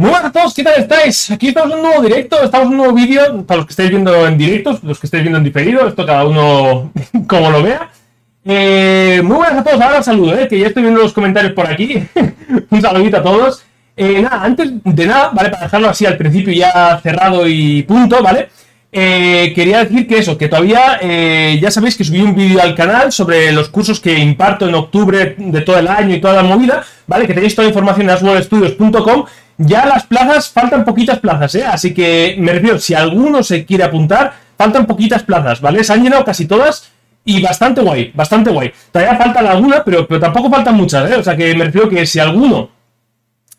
Muy buenas a todos, ¿qué tal estáis? Aquí estamos en un nuevo directo, estamos en un nuevo vídeo, para los que estáis viendo en directos, los que estáis viendo en diferido, esto cada uno como lo vea. Eh, muy buenas a todos, ahora saludo, eh, que ya estoy viendo los comentarios por aquí. un saludito a todos. Eh, nada, antes de nada, ¿vale? Para dejarlo así al principio ya cerrado y punto, ¿vale? Eh, quería decir que eso, que todavía eh, ya sabéis que subí un vídeo al canal sobre los cursos que imparto en octubre de todo el año y toda la movida, ¿vale? Que tenéis toda la información en asworldstudios.com ya las plazas, faltan poquitas plazas, ¿eh? Así que me refiero, si alguno se quiere apuntar, faltan poquitas plazas, ¿vale? Se han llenado casi todas y bastante guay, bastante guay. Todavía faltan algunas, pero, pero tampoco faltan muchas, ¿eh? O sea que me refiero que si alguno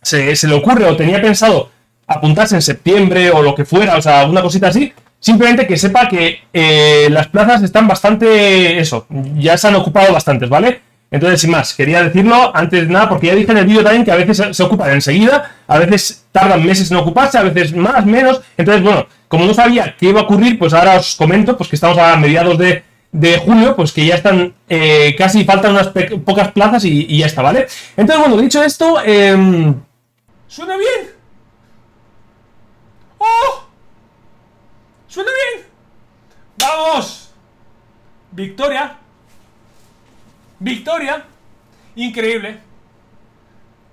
se, se le ocurre o tenía pensado apuntarse en septiembre o lo que fuera, o sea, alguna cosita así, simplemente que sepa que eh, las plazas están bastante, eso, ya se han ocupado bastantes, ¿vale? Entonces, sin más, quería decirlo antes de nada, porque ya dije en el vídeo también que a veces se ocupan enseguida, a veces tardan meses en ocuparse, a veces más, menos. Entonces, bueno, como no sabía qué iba a ocurrir, pues ahora os comento, pues que estamos a mediados de, de junio, pues que ya están, eh, casi faltan unas pocas plazas y, ya está, ¿vale? Entonces, bueno, dicho esto, eh, ¿suena bien? ¡Oh! ¡Suena bien! ¡Vamos! Victoria Victoria. Increíble.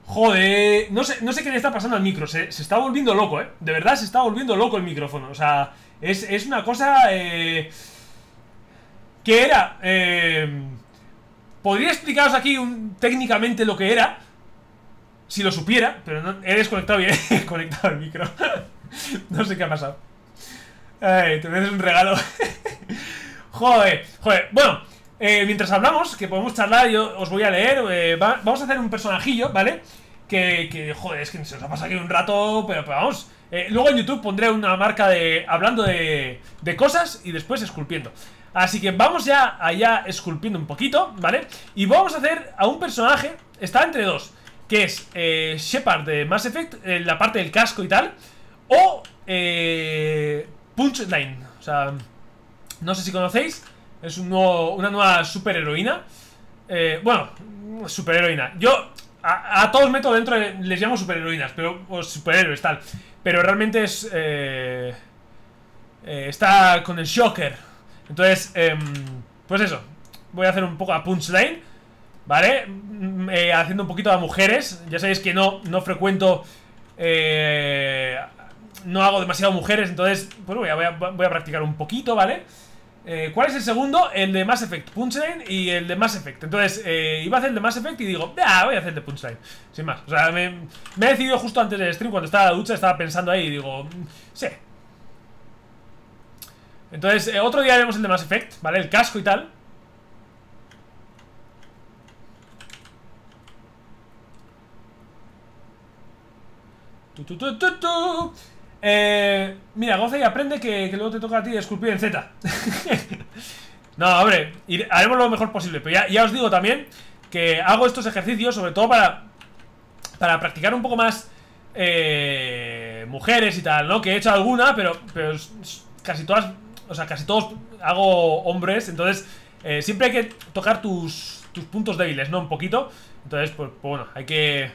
Joder, no sé, no sé qué le está pasando al micro, se, está volviendo loco, ¿eh? De verdad se está volviendo loco el micrófono, o sea, es, es una cosa... Eh, ¿Qué era? Eh, Podría explicaros aquí un, técnicamente lo que era, si lo supiera, pero no, he desconectado bien, he conectado el micro. no sé qué ha pasado. Ay, te mereces un regalo. joder, joder, bueno... Eh, mientras hablamos, que podemos charlar, yo os voy a leer. Eh, va, vamos a hacer un personajillo, ¿vale? Que, que, joder, es que se nos ha pasado aquí un rato, pero, pero vamos. Eh, luego en YouTube pondré una marca de. hablando de, de cosas y después esculpiendo. Así que vamos ya allá esculpiendo un poquito, ¿vale? Y vamos a hacer a un personaje. Está entre dos. Que es eh, Shepard de Mass Effect, en la parte del casco y tal. O eh, Punchline. O sea, no sé si conocéis. Es un nuevo, una nueva superheroína. Eh, bueno, superheroína. Yo a, a, todos meto dentro, de, les llamo superheroínas, pero o superhéroes tal. Pero realmente es eh, eh, está con el Shocker. Entonces, eh, pues eso. Voy a hacer un poco a punchline, ¿vale? Eh, haciendo un poquito a mujeres. Ya sabéis que no, no frecuento. Eh, no hago demasiado mujeres, entonces, pues voy a, voy a practicar un poquito, ¿vale? Eh, ¿Cuál es el segundo? El de Mass Effect Punchline y el de Mass Effect Entonces, eh, iba a hacer el de Mass Effect y digo ah, voy a hacer el de Punchline Sin más, o sea, me, he decidido justo antes del stream Cuando estaba en la ducha, estaba pensando ahí y digo Sí Entonces, eh, otro día haremos el de Mass Effect ¿Vale? El casco y tal tu, tu, tu. Eh, mira, goza y aprende que, luego te toca a ti esculpir en Z. no, hombre, haremos lo mejor posible. Pero ya, os digo también que hago estos ejercicios sobre todo para, para practicar un poco más eh, mujeres y tal, ¿no? Que he hecho alguna, pero, pero casi todas, o sea, casi todos hago hombres. Entonces, eh, siempre hay que tocar tus, tus puntos débiles, ¿no? Un poquito. Entonces, pues, pues bueno, hay que...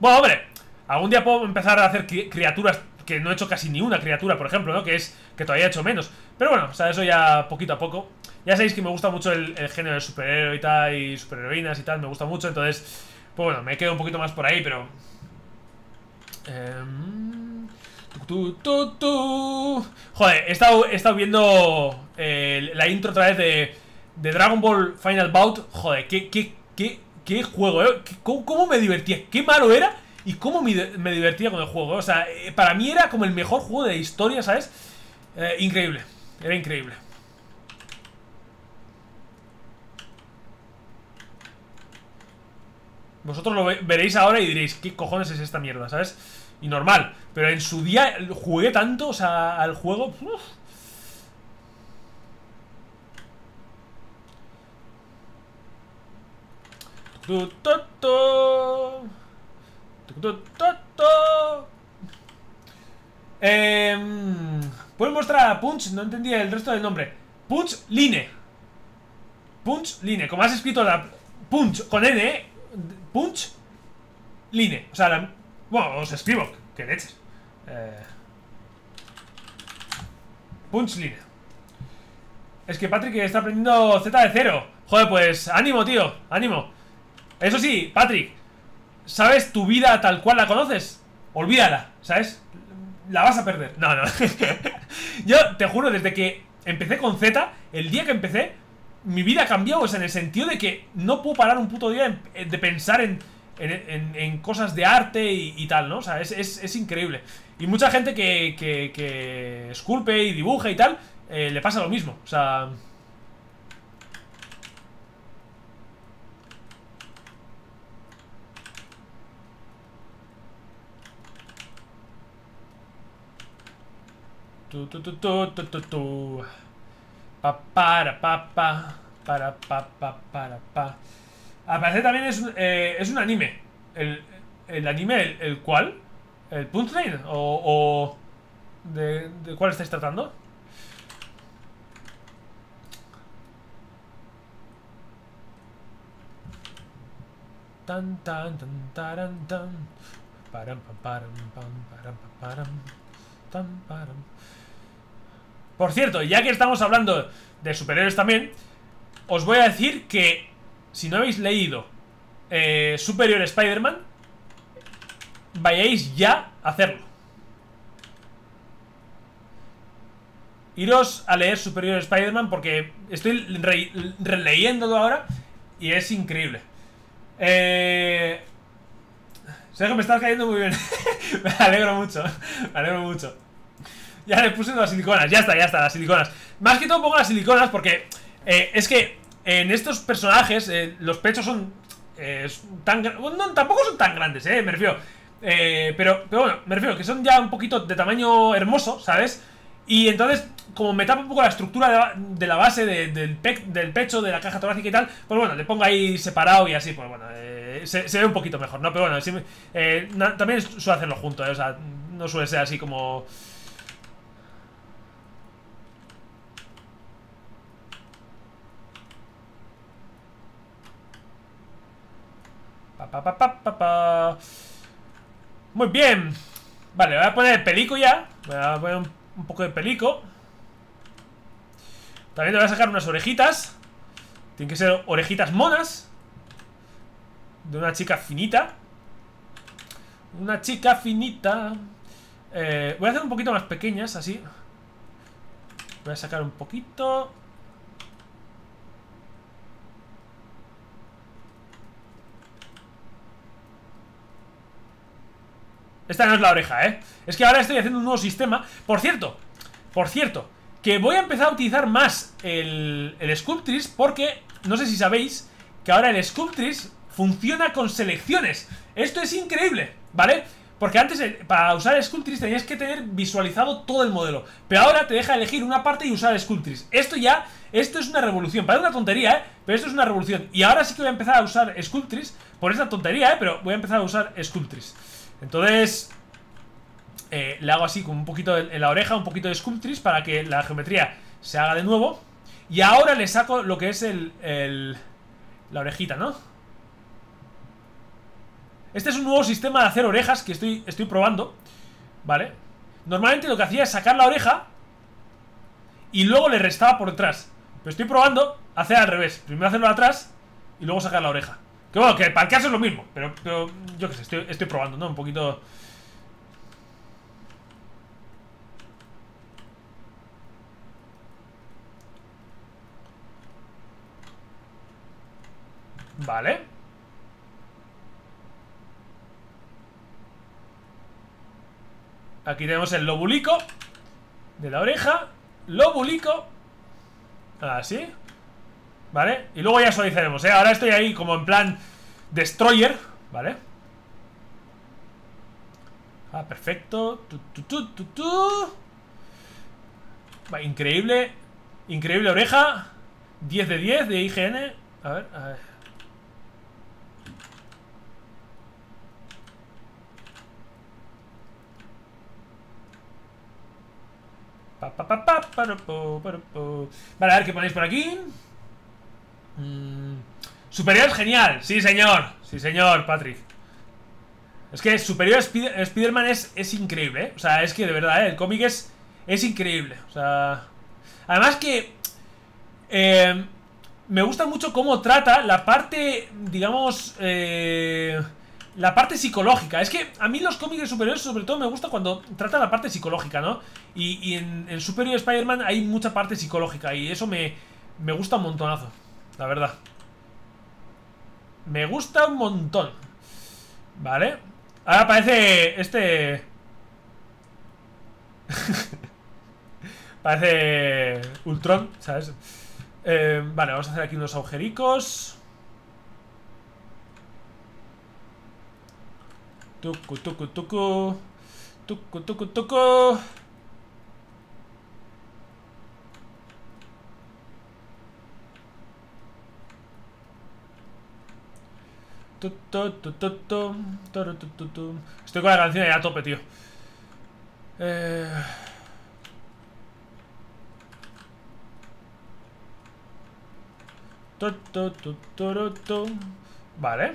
Bueno, hombre, algún día puedo empezar a hacer cri criaturas que no he hecho casi ni una criatura, por ejemplo, ¿no? Que es que todavía he hecho menos. Pero bueno, o sea, eso ya poquito a poco. Ya sabéis que me gusta mucho el, el género de superhéroe y tal, y superheroínas y tal, me gusta mucho, entonces, pues bueno, me quedo un poquito más por ahí, pero... Eh... Tu, tu, Joder, he estado, he estado viendo eh, la intro otra vez de, de Dragon Ball Final Bout. Joder, qué, qué, qué, qué juego, ¿eh? ¿Cómo, ¿Cómo me divertía? ¿Qué malo era? Y cómo me, divertía con el juego. O sea, eh, para mí era como el mejor juego de historia, ¿sabes? Eh, increíble. Era increíble. Vosotros lo veréis ahora y diréis, ¿qué cojones es esta mierda? ¿Sabes? Y normal. Pero en su día jugué tanto, o sea, al juego... Uf. Tu, tu. Eh, ¿Puedes mostrar a Punch? No entendía el resto del nombre. Punch Line. Punch Line. Como has escrito la Punch con N. Punch Line. O sea, la, bueno, os escribo. ¿Qué leches? Eh... Punchline. Es que Patrick está aprendiendo Z de cero. Joder, pues ánimo, tío. Ánimo. Eso sí, Patrick. ¿Sabes tu vida tal cual la conoces? Olvídala, ¿sabes? La vas a perder. No, no. Yo te juro, desde que empecé con Z, el día que empecé, mi vida ha cambiado. O sea, en el sentido de que no puedo parar un puto día de pensar en, en, cosas de arte y, tal, ¿no? O sea, es, es, increíble. Y mucha gente que, que, que esculpe y dibuja y tal, eh, le pasa lo mismo. O sea... Tu, tu, tu, tu, tu, tu, tu. Pa, para, pa, pa. Para, pa, pa, para, pa. Al también es, eh, es un anime. El, el anime, el, el cual. ¿El Punchline? ¿O, o de, de cuál estáis tratando? Tan tan tan taran tan. Param pam param pam param pam param. Param. Por cierto, ya que estamos hablando de superhéroes también, os voy a decir que si no habéis leído eh, Superior Spider-Man, vayáis ya a hacerlo. Iros a leer Superior Spider-Man porque estoy releyéndolo ahora y es increíble. Eh... que me estás cayendo muy bien. me alegro mucho. Me alegro mucho. Ya le puse las siliconas. Ya está, ya está, las siliconas. Más que todo pongo las siliconas porque eh, es que en estos personajes eh, los pechos son eh, tan no, tampoco son tan grandes, eh, me refiero. pero, pero bueno, me refiero que son ya un poquito de tamaño hermoso, ¿sabes? Y entonces, como me tapa un poco la estructura de la, base del, del, pecho, de la caja torácica y tal, pues bueno, le pongo ahí separado y así, pues bueno, eh, se, ve un poquito mejor, ¿no? Pero bueno, eh, también suele hacerlo junto, eh, o sea, no suele ser así como... Muy bien. Vale, voy a poner el pelico ya. Voy a poner un poco de pelico. También te voy a sacar unas orejitas. Tienen que ser orejitas monas. De una chica finita. Una chica finita. Eh, Voy a hacer un poquito más pequeñas, así. Voy a sacar un poquito Esta no es la oreja, ¿eh? Es que ahora estoy haciendo un nuevo sistema Por cierto, por cierto Que voy a empezar a utilizar más el, el Sculptris Porque, no sé si sabéis Que ahora el Sculptris funciona con selecciones Esto es increíble, ¿vale? Porque antes, eh, para usar Sculptris tenías que tener visualizado todo el modelo Pero ahora te deja elegir una parte y usar Sculptris Esto ya, esto es una revolución Parece una tontería, ¿eh? Pero esto es una revolución Y ahora sí que voy a empezar a usar Sculptris Por esta tontería, ¿eh? Pero voy a empezar a usar Sculptris entonces, eh, le hago así con un poquito en la oreja, un poquito de Sculptris para que la geometría se haga de nuevo. Y ahora le saco lo que es el, el la orejita, ¿no? Este es un nuevo sistema de hacer orejas que estoy, estoy probando, ¿vale? Normalmente lo que hacía es sacar la oreja y luego le restaba por detrás. Pero estoy probando hacer al revés. Primero hacerlo atrás y luego sacar la oreja. Que bueno, que para el caso es lo mismo, pero, yo qué sé, estoy probando, ¿no? Un poquito... Vale. Aquí tenemos el lobulico de la oreja. Lobulico. Así. ¿Vale? Y luego ya suavizaremos, ¿eh? Ahora estoy ahí como en plan Destroyer, ¿vale? Ah, perfecto. Va, Increíble. Increíble oreja. 10 de 10 de IGN A ver, a ver. Vale, a ver qué ponéis por aquí Mm. Superior es genial, sí señor Sí señor, Patrick Es que Superior Spider-Man es, es increíble, ¿eh? O sea, es que de verdad, ¿eh? El cómic es, es increíble. O sea... Además que... Eh, me gusta mucho cómo trata la parte, digamos... La parte psicológica. Es que a mí los cómics de superhéroes sobre todo me gusta cuando trata la parte psicológica, ¿no? Y, en, Superior Spider-Man hay mucha parte psicológica y eso me, me gusta un montonazo, la verdad. Me gusta un montón. Vale. Ahora aparece este... parece Ultron, ¿sabes? Eh, vale, vamos a hacer aquí unos agujericos. Tucu, tucu, tucu. Tucu, tucu, tucu. Estoy con la canción ya a tope, tío. Eh... Vale.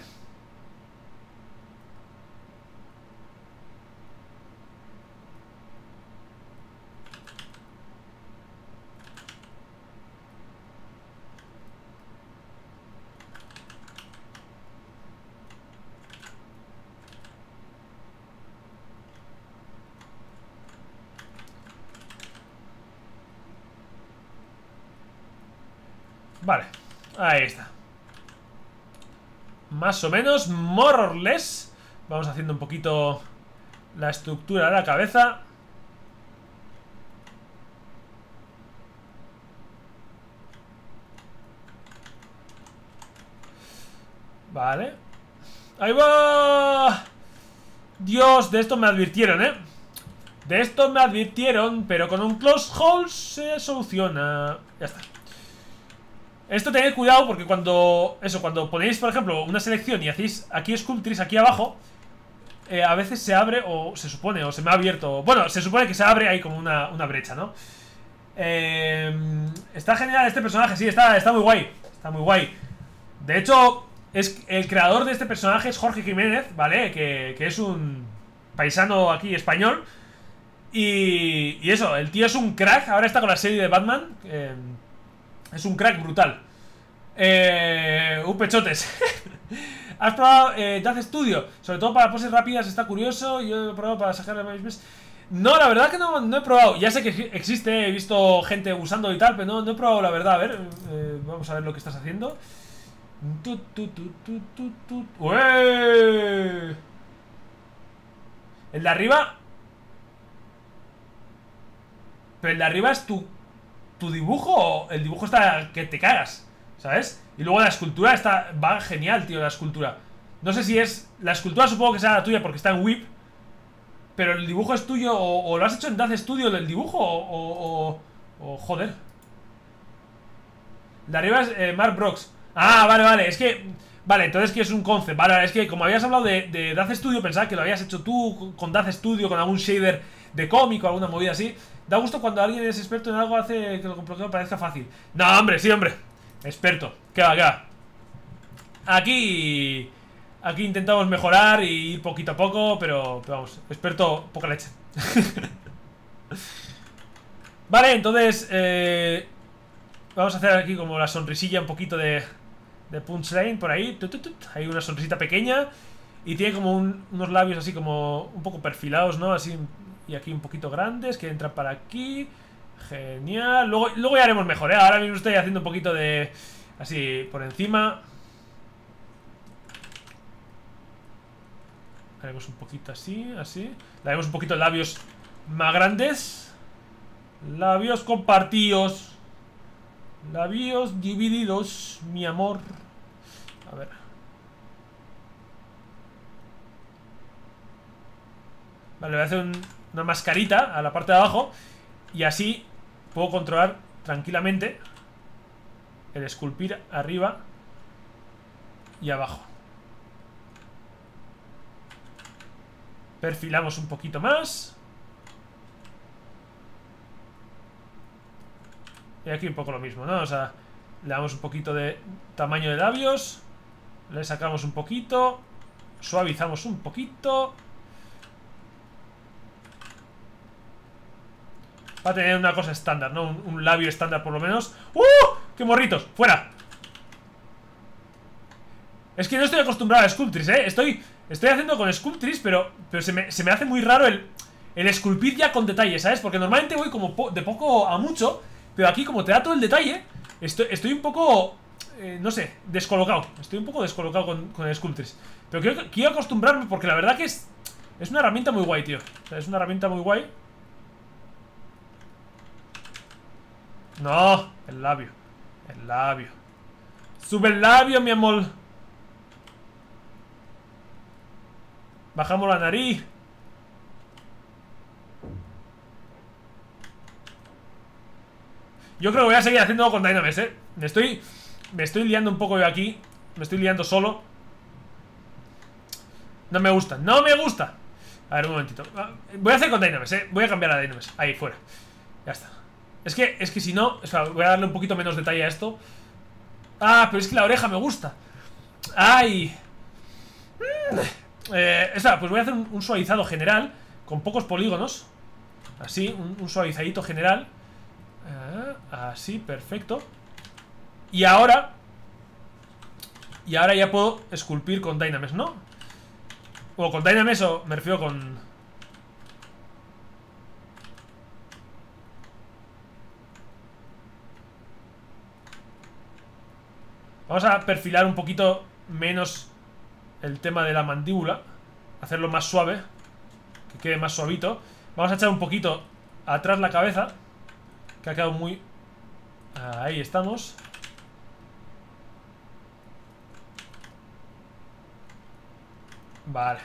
Vale, ahí está. Más o menos, more or less. Vamos haciendo un poquito la estructura de la cabeza. Vale. ¡Ahí va! Dios, de esto me advirtieron, ¿eh? De esto me advirtieron Pero con un close hole se soluciona. Ya está esto tened cuidado porque cuando... Eso, cuando ponéis, por ejemplo, una selección y hacéis aquí Sculptris aquí abajo eh, A veces se abre o se supone, o se me ha abierto... Bueno, se supone que se abre ahí como una, brecha, ¿no? Eh, está genial este personaje, sí, está, está muy guay Está muy guay De hecho, es el creador de este personaje es Jorge Jiménez, ¿vale? Que, es un paisano aquí español y, y, eso, el tío es un crack Ahora está con la serie de Batman eh, es un crack brutal. Eh, un pechotes. ¿Has probado eh, Studio? Sobre todo para poses rápidas, está curioso. Yo he probado para sacar No, la verdad que no, he probado. Ya sé que existe, he visto gente usando y tal, pero no, no he probado la verdad. A ver, eh, vamos a ver lo que estás haciendo. El de arriba. Pero el de arriba es tu tu dibujo, el dibujo está que te cagas, ¿sabes? Y luego la escultura está, va genial, tío, la escultura. No sé si es, la escultura supongo que sea la tuya porque está en Whip, pero el dibujo es tuyo, o, lo has hecho en Dance Studio del dibujo, o, o, joder. De arriba es eh, Mark Brooks. Ah, vale, vale, es que... Vale, entonces que es un concept, vale, es que como habías hablado de, de Daz Studio, pensaba que lo habías hecho tú con Daz Studio, con algún shader de cómic o alguna movida así. Da gusto cuando alguien es experto en algo hace que lo complicado parezca fácil. No, hombre, sí, hombre. Experto. ¿Qué va, qué va? Aquí... Aquí intentamos mejorar y ir poquito a poco, pero, vamos, experto, poca leche. vale, entonces... Eh, vamos a hacer aquí como la sonrisilla un poquito de, de punchline por ahí. Hay una sonrisita pequeña. Y tiene como unos labios así como un poco perfilados, ¿no? Así y aquí un poquito grandes que entran para aquí. Genial. Luego, luego ya haremos mejor, ¿eh? Ahora mismo estoy haciendo un poquito de... Así, por encima. Haremos un poquito así, así. Le haremos un poquito labios más grandes. Labios compartidos. Labios divididos, mi amor. A ver. Vale, voy a hacer un, una mascarita a la parte de abajo y así puedo controlar tranquilamente el esculpir arriba y abajo. Perfilamos un poquito más. Y aquí un poco lo mismo, ¿no? O sea, le damos un poquito de tamaño de labios. Le sacamos un poquito. Suavizamos un poquito Va a tener una cosa estándar, ¿no? Un, labio estándar por lo menos ¡Uh! ¡Qué morritos! ¡Fuera! Es que no estoy acostumbrado a Sculptris, ¿eh? Estoy, estoy haciendo con Sculptris, pero, pero se, me, hace muy raro el, el esculpir ya con detalle, ¿sabes? Porque normalmente voy como de poco a mucho Pero aquí como te da todo el detalle Estoy, estoy un poco, eh, no sé, descolocado Estoy un poco descolocado con, con el Sculptris Pero quiero, quiero acostumbrarme porque la verdad que es Es una herramienta muy guay, tío o sea, Es una herramienta muy guay No, el labio. El labio. Sube el labio, mi amor. Bajamos la nariz. Yo creo que voy a seguir haciendo con Dynames, eh Me estoy Me estoy liando un poco yo aquí. Me estoy liando solo. No me gusta, no me gusta. A ver, un momentito. Ah, Voy a hacer con Dynames, eh Voy a cambiar a Dynames Ahí, fuera. Ya está es que, es que si no... O sea, voy a darle un poquito menos detalle a esto Ah, pero es que la oreja me gusta ¡Ay! Mm. Eh, pues voy a hacer un, suavizado general Con pocos polígonos Así, un, suavizadito general eh, Así, perfecto Y ahora Y ahora ya puedo esculpir con Dynames, ¿no? O con Dynames o me refiero con... Vamos a perfilar un poquito menos el tema de la mandíbula. Hacerlo más suave. Que quede más suavito. Vamos a echar un poquito atrás la cabeza. Que ha quedado muy... Ahí estamos. Vale.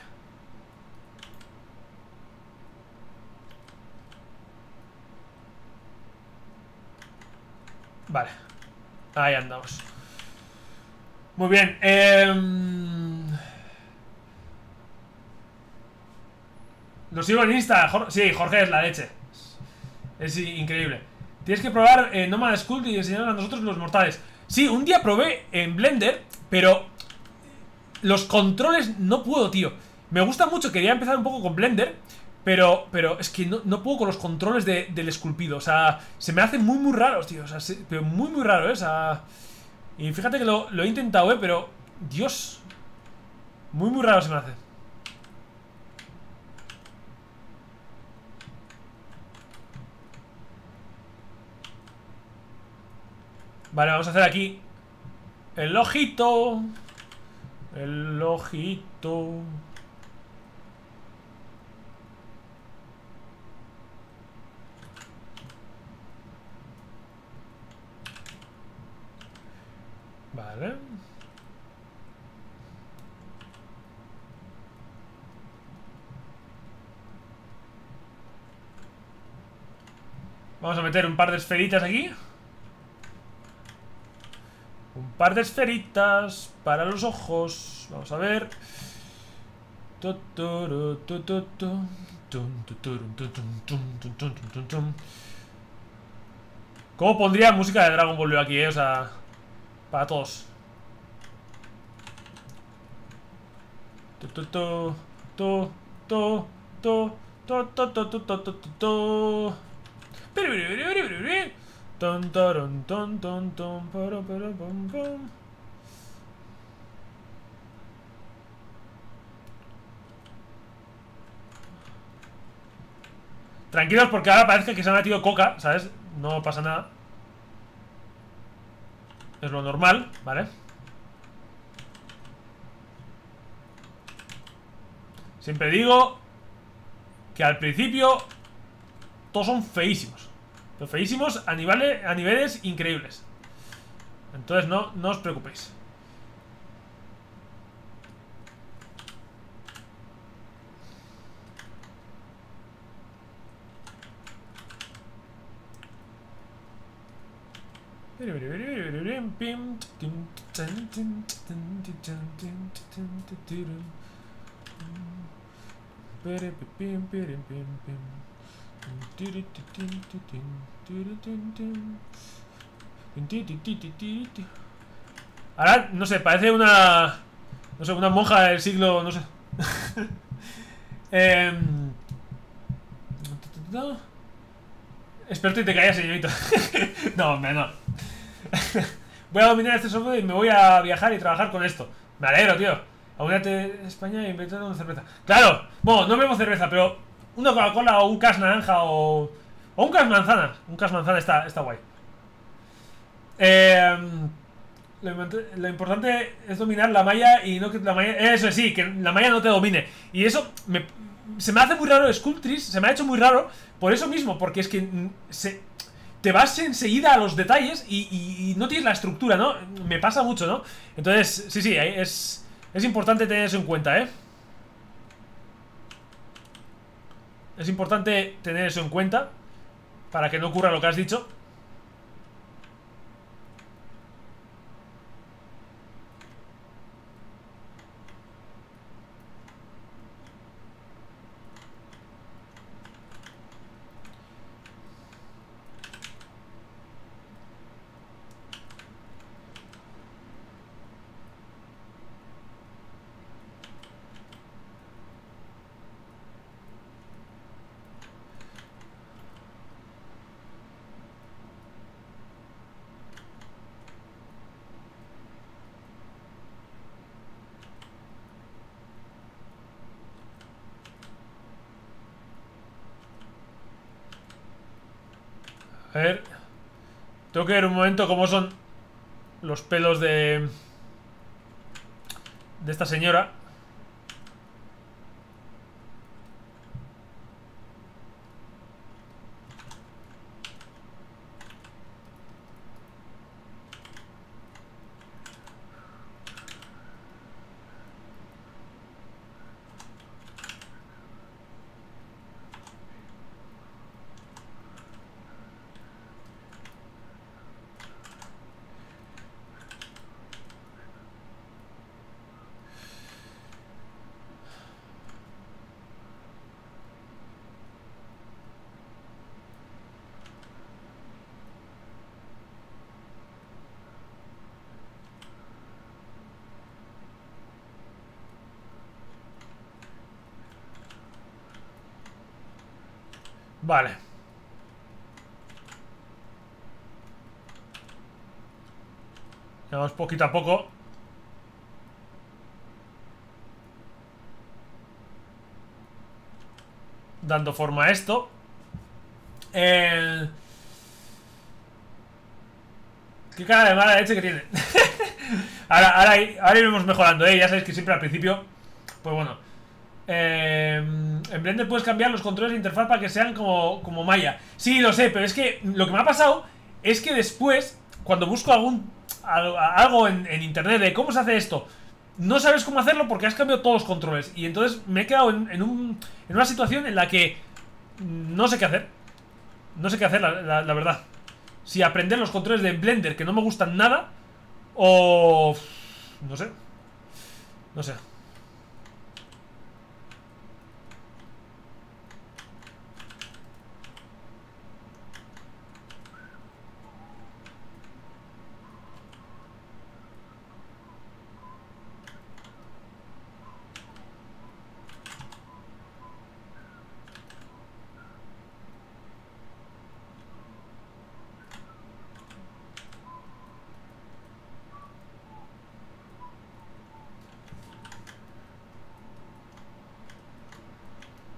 Vale. Ahí andamos. Muy bien. Eh... Lo sigo en Insta. sí, Jorge es la leche. Es increíble. Tienes que probar eh, Nomad Skull y enseñarnos a nosotros los mortales. Sí, un día probé en Blender, pero los controles no puedo, tío. Me gusta mucho, quería empezar un poco con Blender, pero, pero es que no, puedo con los controles del esculpido. O sea, se me hacen muy, muy raros, tío. O sea, pero muy, muy raro, ¿eh? O sea... Y fíjate que lo, he intentado, ¿eh? Pero... Dios Muy, muy raro se me hace Vale, vamos a hacer aquí El ojito El ojito Vale. Vamos a meter un par de esferitas aquí. Un par de esferitas para los ojos. Vamos a ver. ¿Cómo pondría música de Dragon Ball aquí, eh? O sea... Para todos. Tu. Ton, ton, ton. Tranquilos porque ahora parece que se ha metido coca, ¿sabes? No pasa nada. Es lo normal, ¿vale? Siempre digo que al principio todos son feísimos. Pero feísimos a niveles, increíbles. Entonces no, no os preocupéis. Ahora, no sé, parece una... No sé, una monja del siglo... no sé. eh, Experto y te callas, señorito. no, hombre, no. Voy a dominar este software y me voy a viajar y trabajar con esto. Me alegro, tío. Aúnate España y inventar una cerveza. Claro, bueno, no bebo cerveza, pero una Coca-Cola o un cas naranja o. O un cas manzana. Un cas manzana está, está guay. Eh, lo, importante es dominar la malla y no que la malla. Eso sí, que la malla no te domine. Y eso se me hace muy raro Sculptris, se me ha hecho muy raro por eso mismo, porque es que se, te vas enseguida a los detalles y, no tienes la estructura, ¿no? Me pasa mucho, ¿no? Entonces, sí, sí, es, es importante tener eso en cuenta, ¿eh? Es importante tener eso en cuenta para que no ocurra lo que has dicho. A ver. Tengo que ver un momento cómo son los pelos de... De esta señora. Vale. Vamos poquito a poco. Dando forma a esto. Eh... Qué cara de mala leche que tiene. ahora, ahora, ahora iremos mejorando, ¿eh? Ya sabéis que siempre al principio... Pues bueno, eh, en Blender puedes cambiar los controles de interfaz para que sean como, como Maya. Sí, lo sé, pero es que lo que me ha pasado es que después, cuando busco algún algo en, internet de cómo se hace esto, no sabes cómo hacerlo porque has cambiado todos los controles. Y entonces me he quedado en, un, en una situación en la que no sé qué hacer. No sé qué hacer, la verdad. Si aprender los controles de Blender que no me gustan nada, o... No sé. No sé.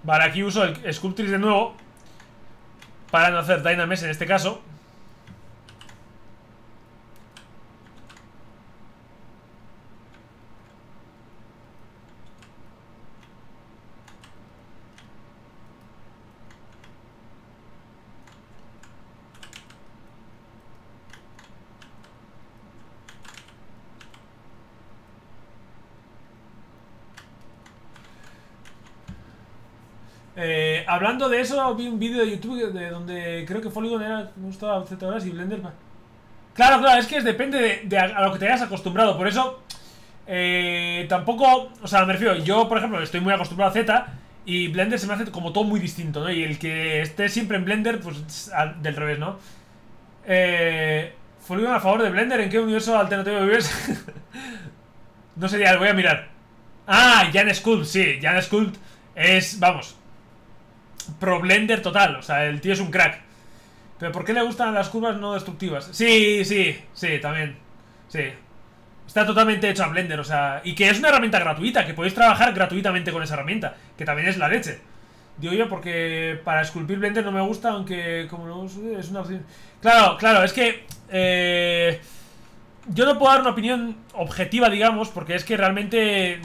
Vale, aquí uso el Sculptris de nuevo Para no hacer Dynamesh en este caso Eh, de eso, vi un vídeo de YouTube de donde creo que Polygon era, me gustaba Z horas y Blender. Claro, claro, es que depende de, a, lo que te hayas acostumbrado. Por eso, eh, tampoco, o sea, me refiero, yo por ejemplo estoy muy acostumbrado a Z y Blender se me hace como todo muy distinto, ¿no? Y el que esté siempre en Blender, pues del revés, ¿no? Eh, Polygon a favor de Blender, ¿en qué universo alternativo vives? No sería, voy a mirar. Ah, Jan Sculpt, sí, Jan Sculpt es, vamos, pro Blender total. O sea, el tío es un crack. Pero ¿por qué le gustan las curvas no destructivas? Sí, sí, sí, también. Sí. Está totalmente hecho a Blender, o sea... Y que es una herramienta gratuita, que podéis trabajar gratuitamente con esa herramienta. Que también es la leche. Digo yo porque para esculpir Blender no me gusta, aunque como no es una opción... Claro, claro, es que... Eh, yo no puedo dar una opinión objetiva, digamos, porque es que realmente...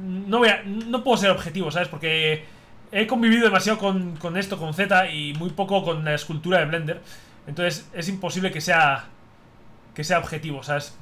No, voy a, no puedo ser objetivo, ¿sabes? Porque he convivido demasiado con, con esto, con Z, y muy poco con la escultura de Blender. Entonces es imposible que sea... Que sea objetivo, ¿sabes?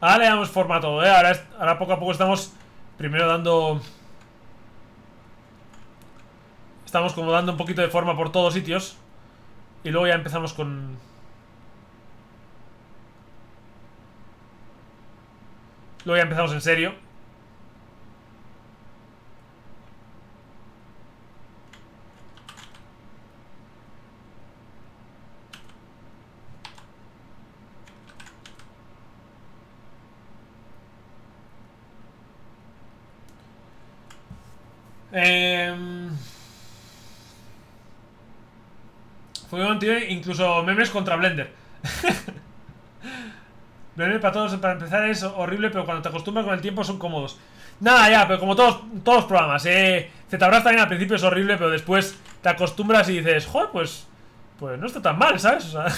Ahora le damos forma a todo, ¿eh? Ahora, ahora poco a poco estamos primero dando... Estamos como dando un poquito de forma por todos sitios. Y luego ya empezamos con... Luego ya empezamos en serio. Eh... Fue un tío, incluso memes contra Blender. Blender para todos, para empezar es horrible, pero cuando te acostumbras con el tiempo son cómodos. Nada, ya, pero como todos, todos los programas, eh. ZBrush también al principio es horrible, pero después te acostumbras y dices, joder, pues. Pues no está tan mal, ¿sabes? O sea.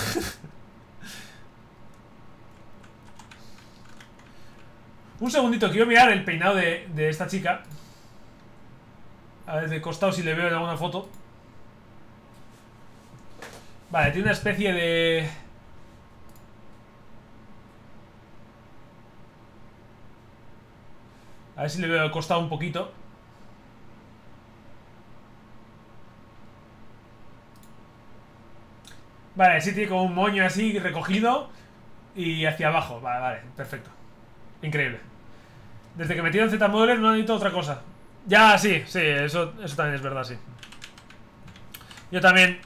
Un segundito, quiero mirar el peinado de, de esta chica. A ver, de costado si le veo en alguna foto. Vale, tiene una especie de... A ver si le veo de costado un poquito. Vale, sí tiene como un moño así recogido y hacia abajo. Vale, vale, perfecto. Increíble. Desde que metí en Z-Modeler no necesito otra cosa. Ya, sí, sí, eso, eso también es verdad, sí. Yo también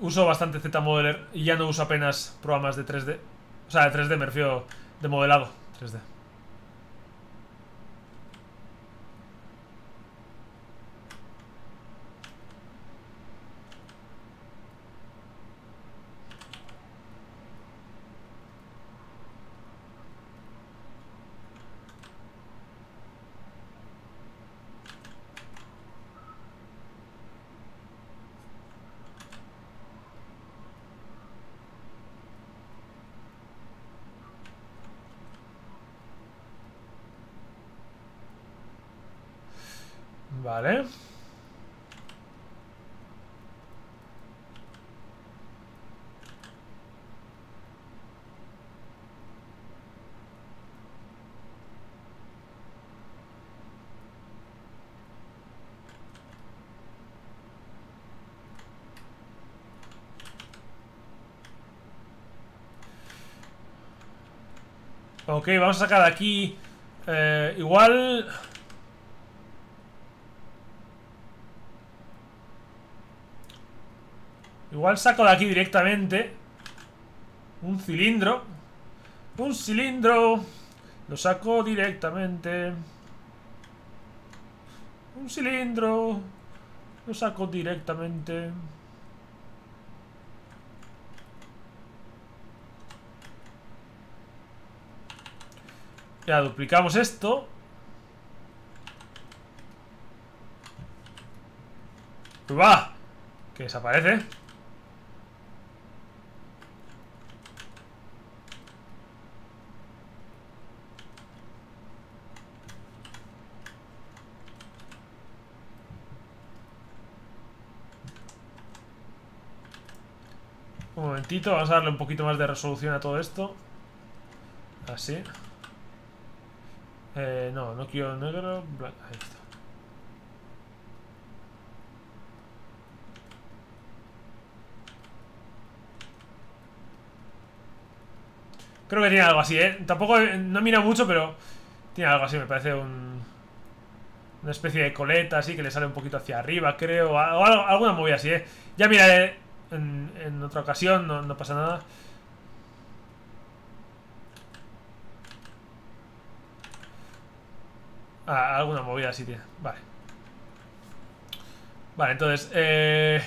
uso bastante Z-Modeler y ya no uso apenas programas de 3D. O sea, de 3D me refiero de modelado 3D. Vale. Ok, vamos a sacar aquí eh, Igual Igual saco de aquí directamente Un cilindro. Un cilindro. Lo saco directamente. Un cilindro. Lo saco directamente. Ya duplicamos esto. ¡Va! Que desaparece Vamos a darle un poquito más de resolución a todo esto Así. Eh, no, no quiero negro. Ahí está. Creo que tiene algo así, ¿eh? Tampoco, no mira mucho, pero tiene algo así, me parece un... Una especie de coleta así que le sale un poquito hacia arriba, creo. O alguna movida así, ¿eh? Ya miraré en, otra ocasión, no, no pasa nada. Ah, alguna movida así tiene. Vale. Vale, entonces, eh...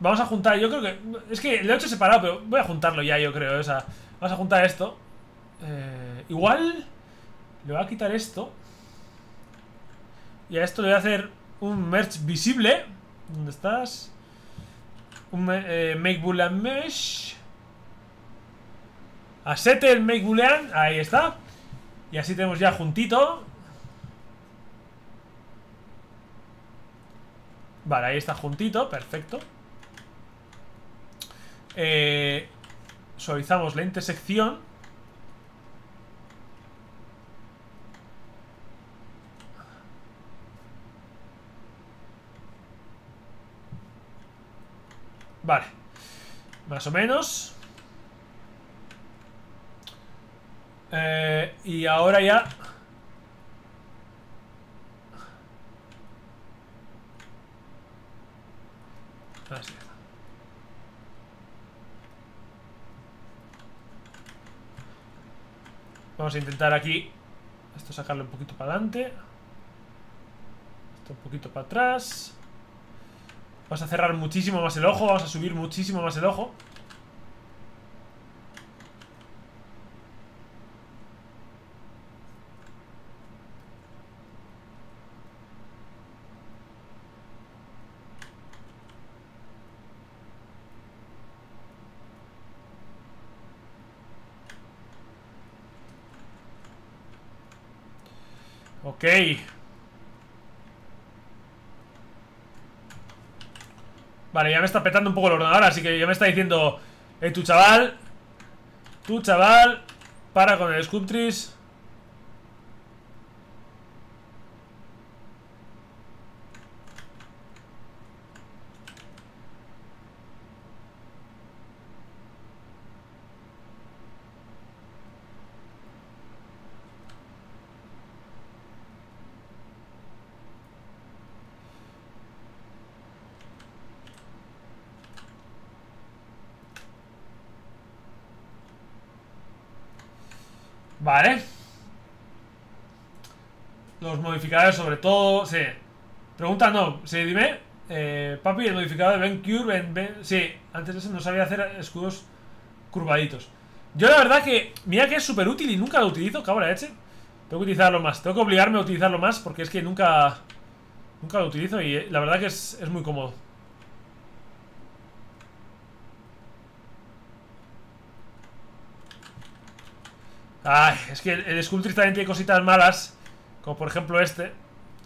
Vamos a juntar, yo creo que... Es que lo he hecho separado, pero voy a juntarlo ya, yo creo. O sea, vamos a juntar esto. Eh, igual... Le voy a quitar esto. Y a esto le voy a hacer un merge visible. ¿Dónde estás? Un eh, make boolean mesh. A el make boolean. Ahí está. Y así tenemos ya juntito. Vale, ahí está juntito. Perfecto. Eh, suavizamos la intersección. Vale. Más o menos. Eh, y ahora ya... Vamos a intentar aquí Esto sacarlo un poquito para adelante Esto un poquito para atrás Vamos a cerrar muchísimo más el ojo Vamos a subir muchísimo más el ojo Ok. Vale, ya me está petando un poco el ordenador, así que ya me está diciendo... Eh, tu chaval... Tu chaval... Para con el Sculptris... Vale. Los modificadores sobre todo Sí. Pregunta no Sí, dime. Eh, Papi, el modificador de Ben Cure ben, Sí, antes de eso no sabía hacer escudos curvaditos. Yo la verdad que Mira que es súper útil y nunca lo utilizo Cago la leche. Tengo que utilizarlo más Tengo que obligarme a utilizarlo más Porque es que nunca Nunca lo utilizo y eh, la verdad que es, es muy cómodo Ay, es que el, Sculptrix también tiene cositas malas Como por ejemplo este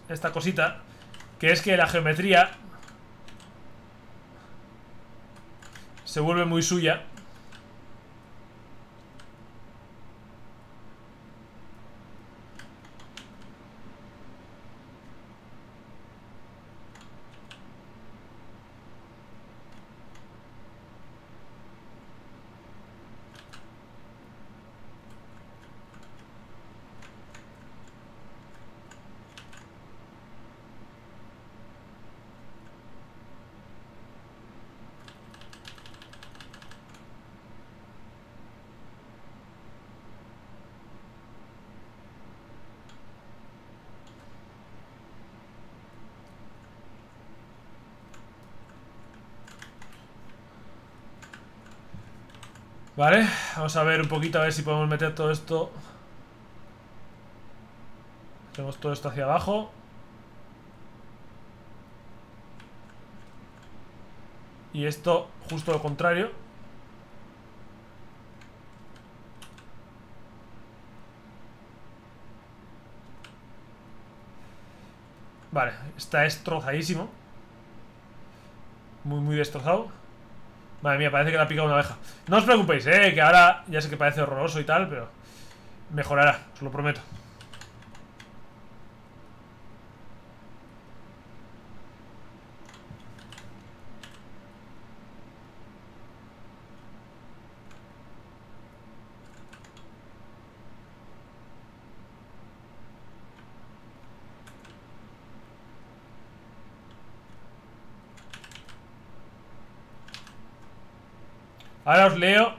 Esta cosita Que es que la geometría Se vuelve muy suya Vale, vamos a ver un poquito a ver si podemos meter todo esto. Tenemos todo esto hacia abajo. Y esto justo lo contrario. Vale, está destrozadísimo. Muy, muy destrozado Madre mía, parece que le ha picado una abeja. No os preocupéis, eh, que ahora ya sé que parece horroroso y tal, pero mejorará, os lo prometo. Os leo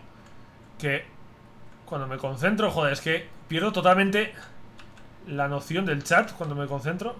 que cuando me concentro, joder, es que pierdo totalmente la noción del chat cuando me concentro.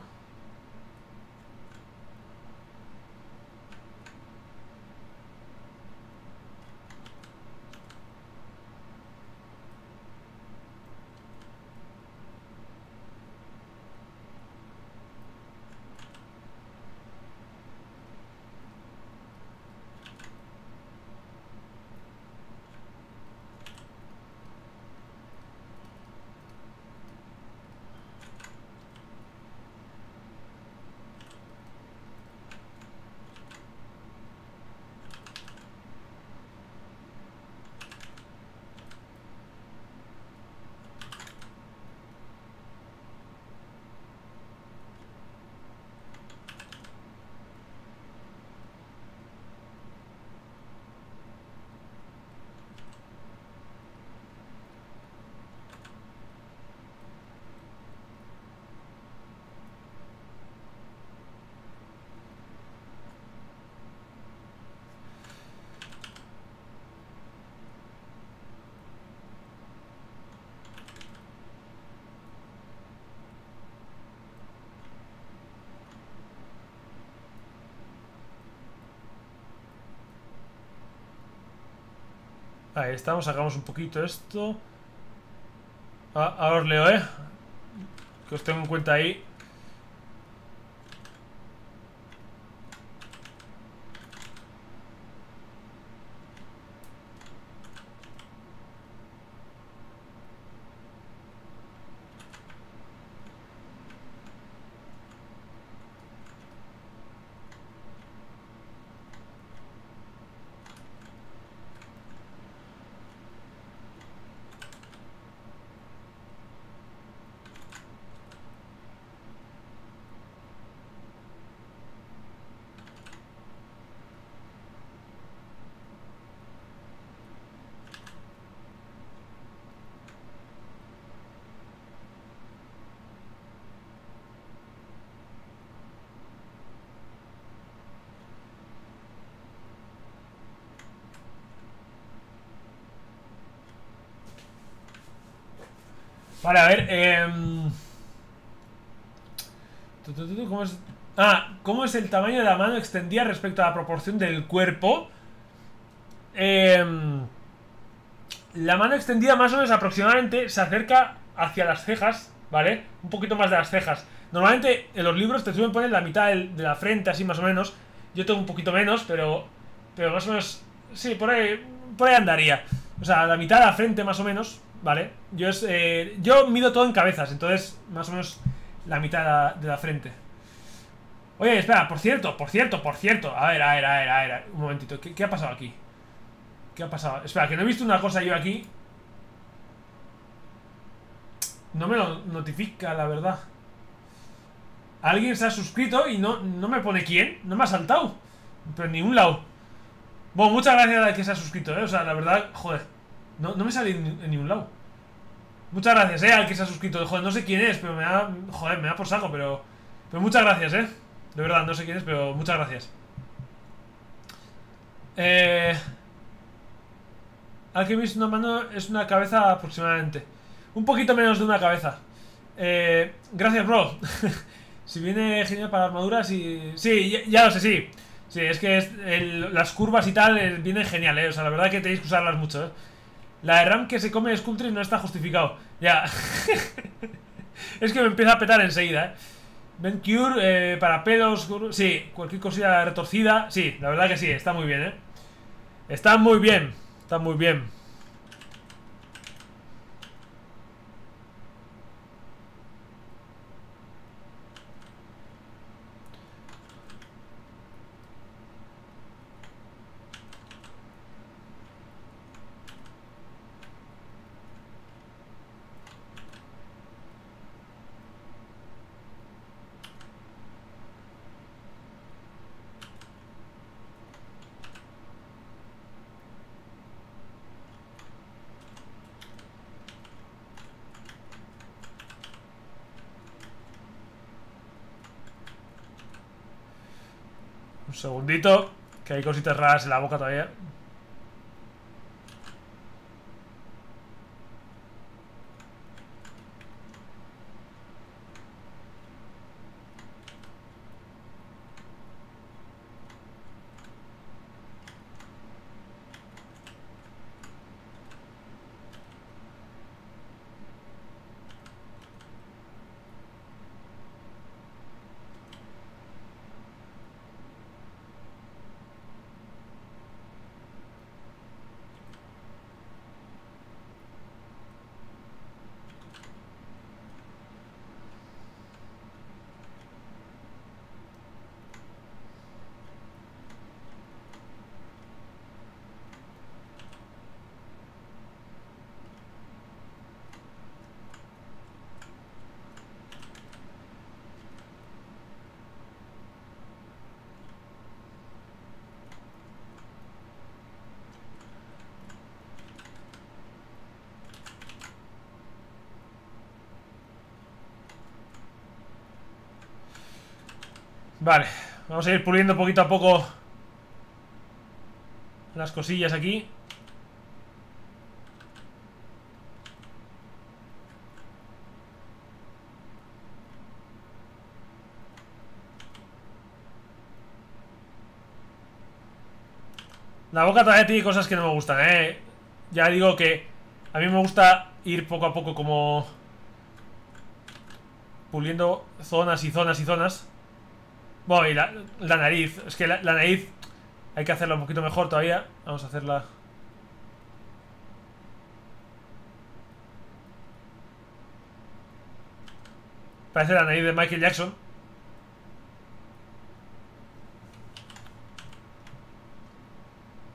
Ahí estamos, sacamos un poquito esto. Ah, ahora os leo, ¿eh? Que os tengo en cuenta ahí. Vale, a ver, eh... ¿Cómo es? Ah, ¿cómo es el tamaño de la mano extendida respecto a la proporción del cuerpo? Eh... La mano extendida más o menos aproximadamente se acerca hacia las cejas, ¿vale? Un poquito más de las cejas. Normalmente en los libros te suelen poner la mitad de la frente, así más o menos. Yo tengo un poquito menos, pero... Pero más o menos... Sí, por ahí, por ahí andaría. O sea, la mitad de la frente más o menos, ¿vale? Yo, es, eh, yo mido todo en cabezas, entonces más o menos la mitad de la, la frente. Oye, espera, por cierto, por cierto, por cierto. A ver, a ver, a ver, a ver. Un momentito, ¿qué, qué ha pasado aquí? ¿Qué ha pasado? Espera, que no he visto una cosa yo aquí. No me lo notifica, la verdad. Alguien se ha suscrito y no, no me pone quién. No me ha saltado. Pero ni un lado. Bueno, muchas gracias al que se ha suscrito, ¿eh? O sea, la verdad, joder. No, no me sale en, en ningún lado. Muchas gracias, ¿eh? Al que se ha suscrito. Joder, no sé quién es, pero me da... Joder, me da por saco, pero... Pero muchas gracias, ¿eh? De verdad, no sé quién es, pero muchas gracias. Eh... Al que visto una mano es una cabeza aproximadamente. Un poquito menos de una cabeza. Eh... Gracias, bro. si viene genial para armaduras y... Sí, ya, ya lo sé, sí. Sí, es que es el- las curvas y tal eh, vienen genial, ¿eh? O sea, la verdad que tenéis que usarlas mucho, ¿eh? La de RAM que se come Sculptris no está justificado. Ya. es que me empieza a petar enseguida, ¿eh? Ben Cure, eh, para pelos, sí, cualquier cosilla retorcida. Sí, la verdad que sí, está muy bien, ¿eh? Está muy bien, está muy bien. Un segundito, que hay cositas raras en la boca todavía. Vale, vamos a ir puliendo poquito a poco las cosillas aquí. La boca todavía tiene cosas que no me gustan, ¿eh? Ya digo que a mí me gusta ir poco a poco como... Puliendo zonas y zonas y zonas. Bueno, y la, nariz. Es que la, nariz hay que hacerla un poquito mejor todavía. Vamos a hacerla... Parece la nariz de Michael Jackson.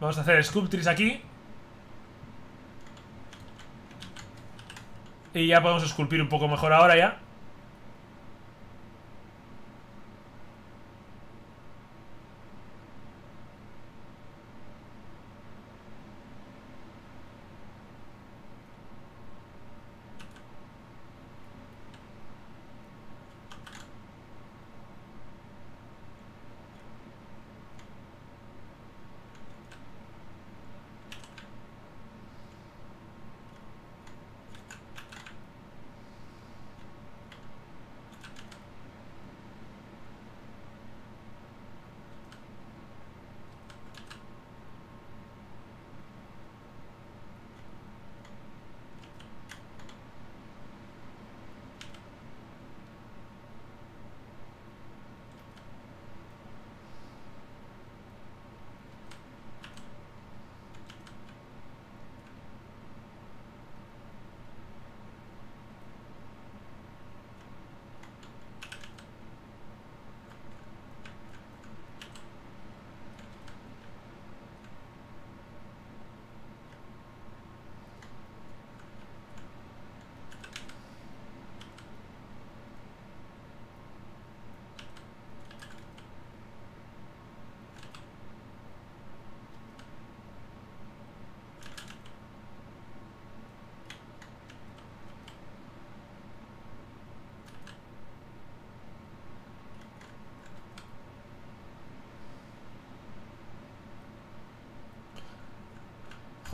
Vamos a hacer sculptures aquí. Y ya podemos esculpir un poco mejor ahora ya.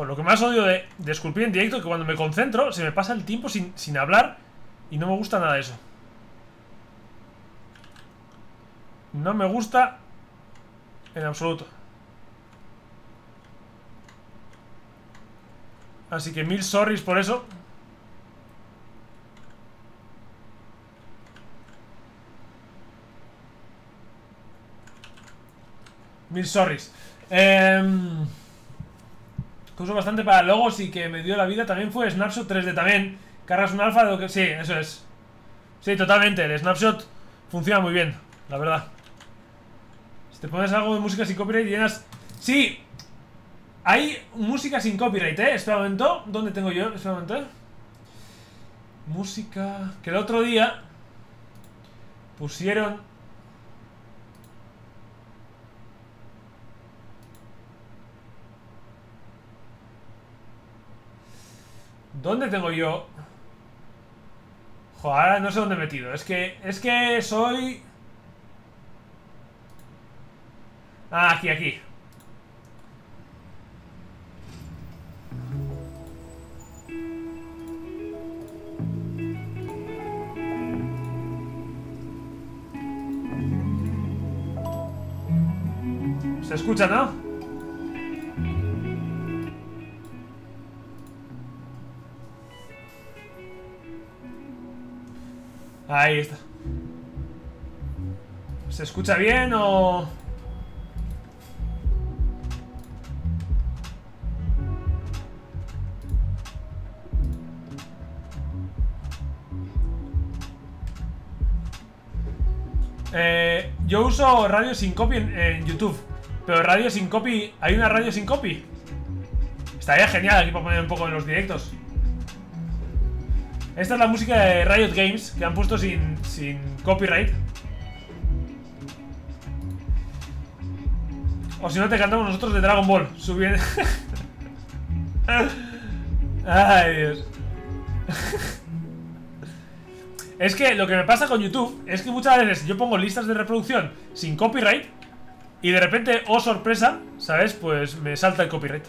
Lo que más odio de, esculpir en directo es que cuando me concentro se me pasa el tiempo sin, sin hablar y no me gusta nada eso. No me gusta en absoluto. Así que mil sorries por eso. Mil sorries. Eh uso bastante para logos y que me dio la vida también fue Snapshot 3D también. Cargas un alfa de lo que... Sí, eso es. Sí, totalmente. El Snapshot funciona muy bien, la verdad. Si te pones algo de música sin copyright llenas... Sí, hay música sin copyright, ¿eh? Espera un momento. ¿Dónde tengo yo? Espera un momento. Música... Que el otro día pusieron ¿Dónde tengo yo? Ahora no sé dónde he metido. Es que, es que soy... Ah, aquí, aquí. Se escucha, ¿no? Ahí está. ¿Se escucha bien o...? Eh, yo uso radio sin copy en, YouTube Pero radio sin copy ¿Hay una radio sin copy? Estaría genial aquí para poner un poco en los directos Esta es la música de Riot Games Que han puesto sin, sin copyright O si no te cantamos nosotros de Dragon Ball Subiendo Ay Dios es que lo que me pasa con YouTube es que muchas veces yo pongo listas de reproducción sin copyright y de repente, oh sorpresa, ¿sabes? Pues me salta el copyright.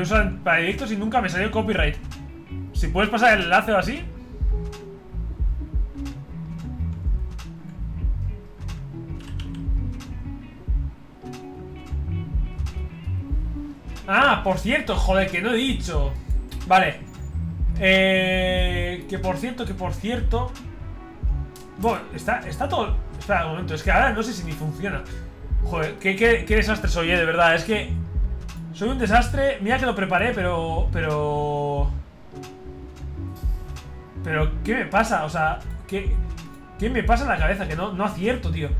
Yo uso para directos y nunca me salió copyright. Si puedes pasar el enlace o así. Ah, por cierto, joder, que no he dicho. Vale. Eh, que por cierto, que por cierto. Bueno, está, está todo. Espera un momento, es que ahora no sé si ni funciona. Joder, qué, qué desastre soy, eh, de verdad. Es que soy un desastre. Mira que lo preparé, pero... Pero... Pero, ¿qué me pasa? O sea, ¿qué, qué me pasa en la cabeza? Que no, no acierto, tío.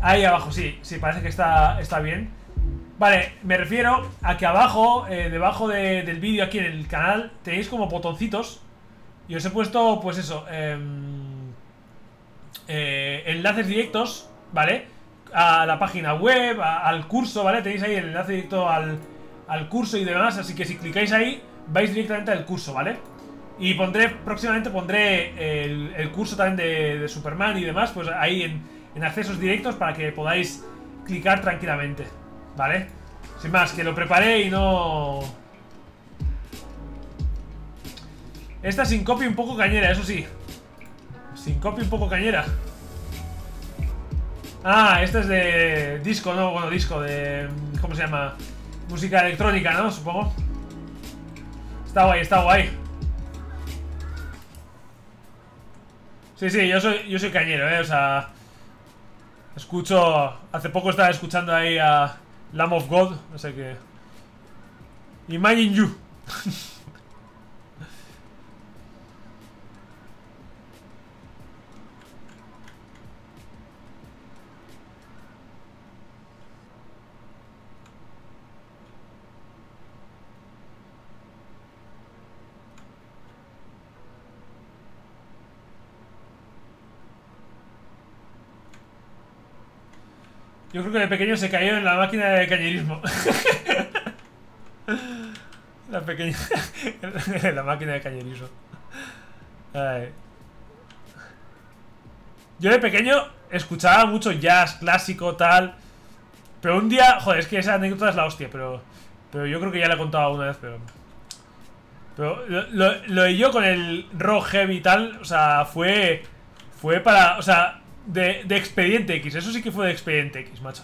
Ahí abajo, sí. Sí, parece que está, está bien. Vale, me refiero a que abajo, eh, debajo del vídeo aquí en el canal, tenéis como botoncitos. Y os he puesto, pues eso, em, eh, enlaces directos, ¿vale? A la página web, al curso, ¿vale? Tenéis ahí el enlace directo al, curso y demás, así que si clicáis ahí, vais directamente al curso, ¿vale? Y pondré, próximamente pondré el, curso también de, Superman y demás, pues ahí en, en, accesos directos para que podáis clicar tranquilamente, ¿vale? Sin más, que lo preparé y no... Esta sin copy un poco cañera, eso sí. Sin copy un poco cañera. Ah, este es de disco, ¿no? Bueno, disco de... ¿Cómo se llama? Música electrónica, ¿no? Supongo. Está guay, está guay. Sí, sí, yo soy, yo soy cañero, ¿eh? O sea... Escucho... Hace poco estaba escuchando ahí a Lamb of God, no sé qué... Imagine You. Yo creo que de pequeño se cayó en la máquina de cañerismo. la pequeña... la máquina de cañerismo. Yo de pequeño escuchaba mucho jazz, clásico, tal. Pero un día... Joder, es que esa anécdota es la hostia, pero... Pero yo creo que ya la he contado alguna vez, pero... Pero lo, lo de yo con el rock heavy y tal, o sea, fue... Fue para... O sea, de, de Expediente X, eso sí que fue de Expediente X, macho.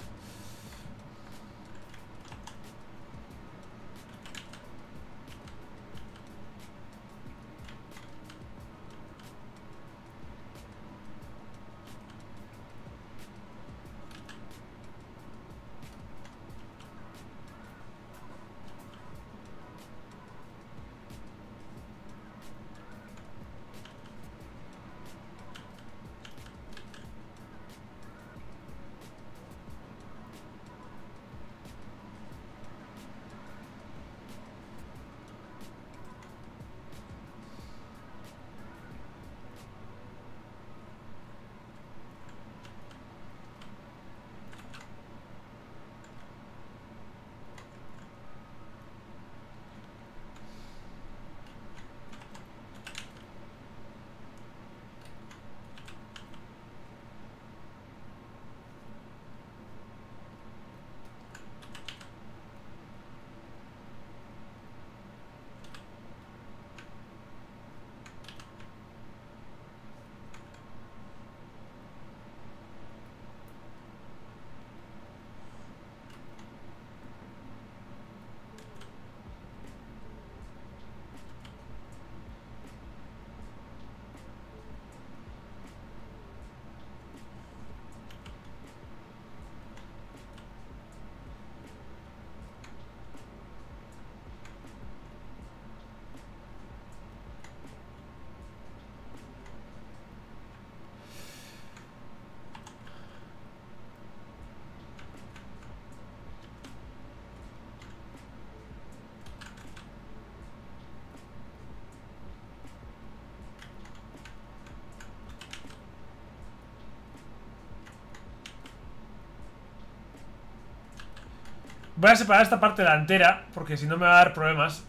Voy a separar esta parte delantera, porque si no me va a dar problemas.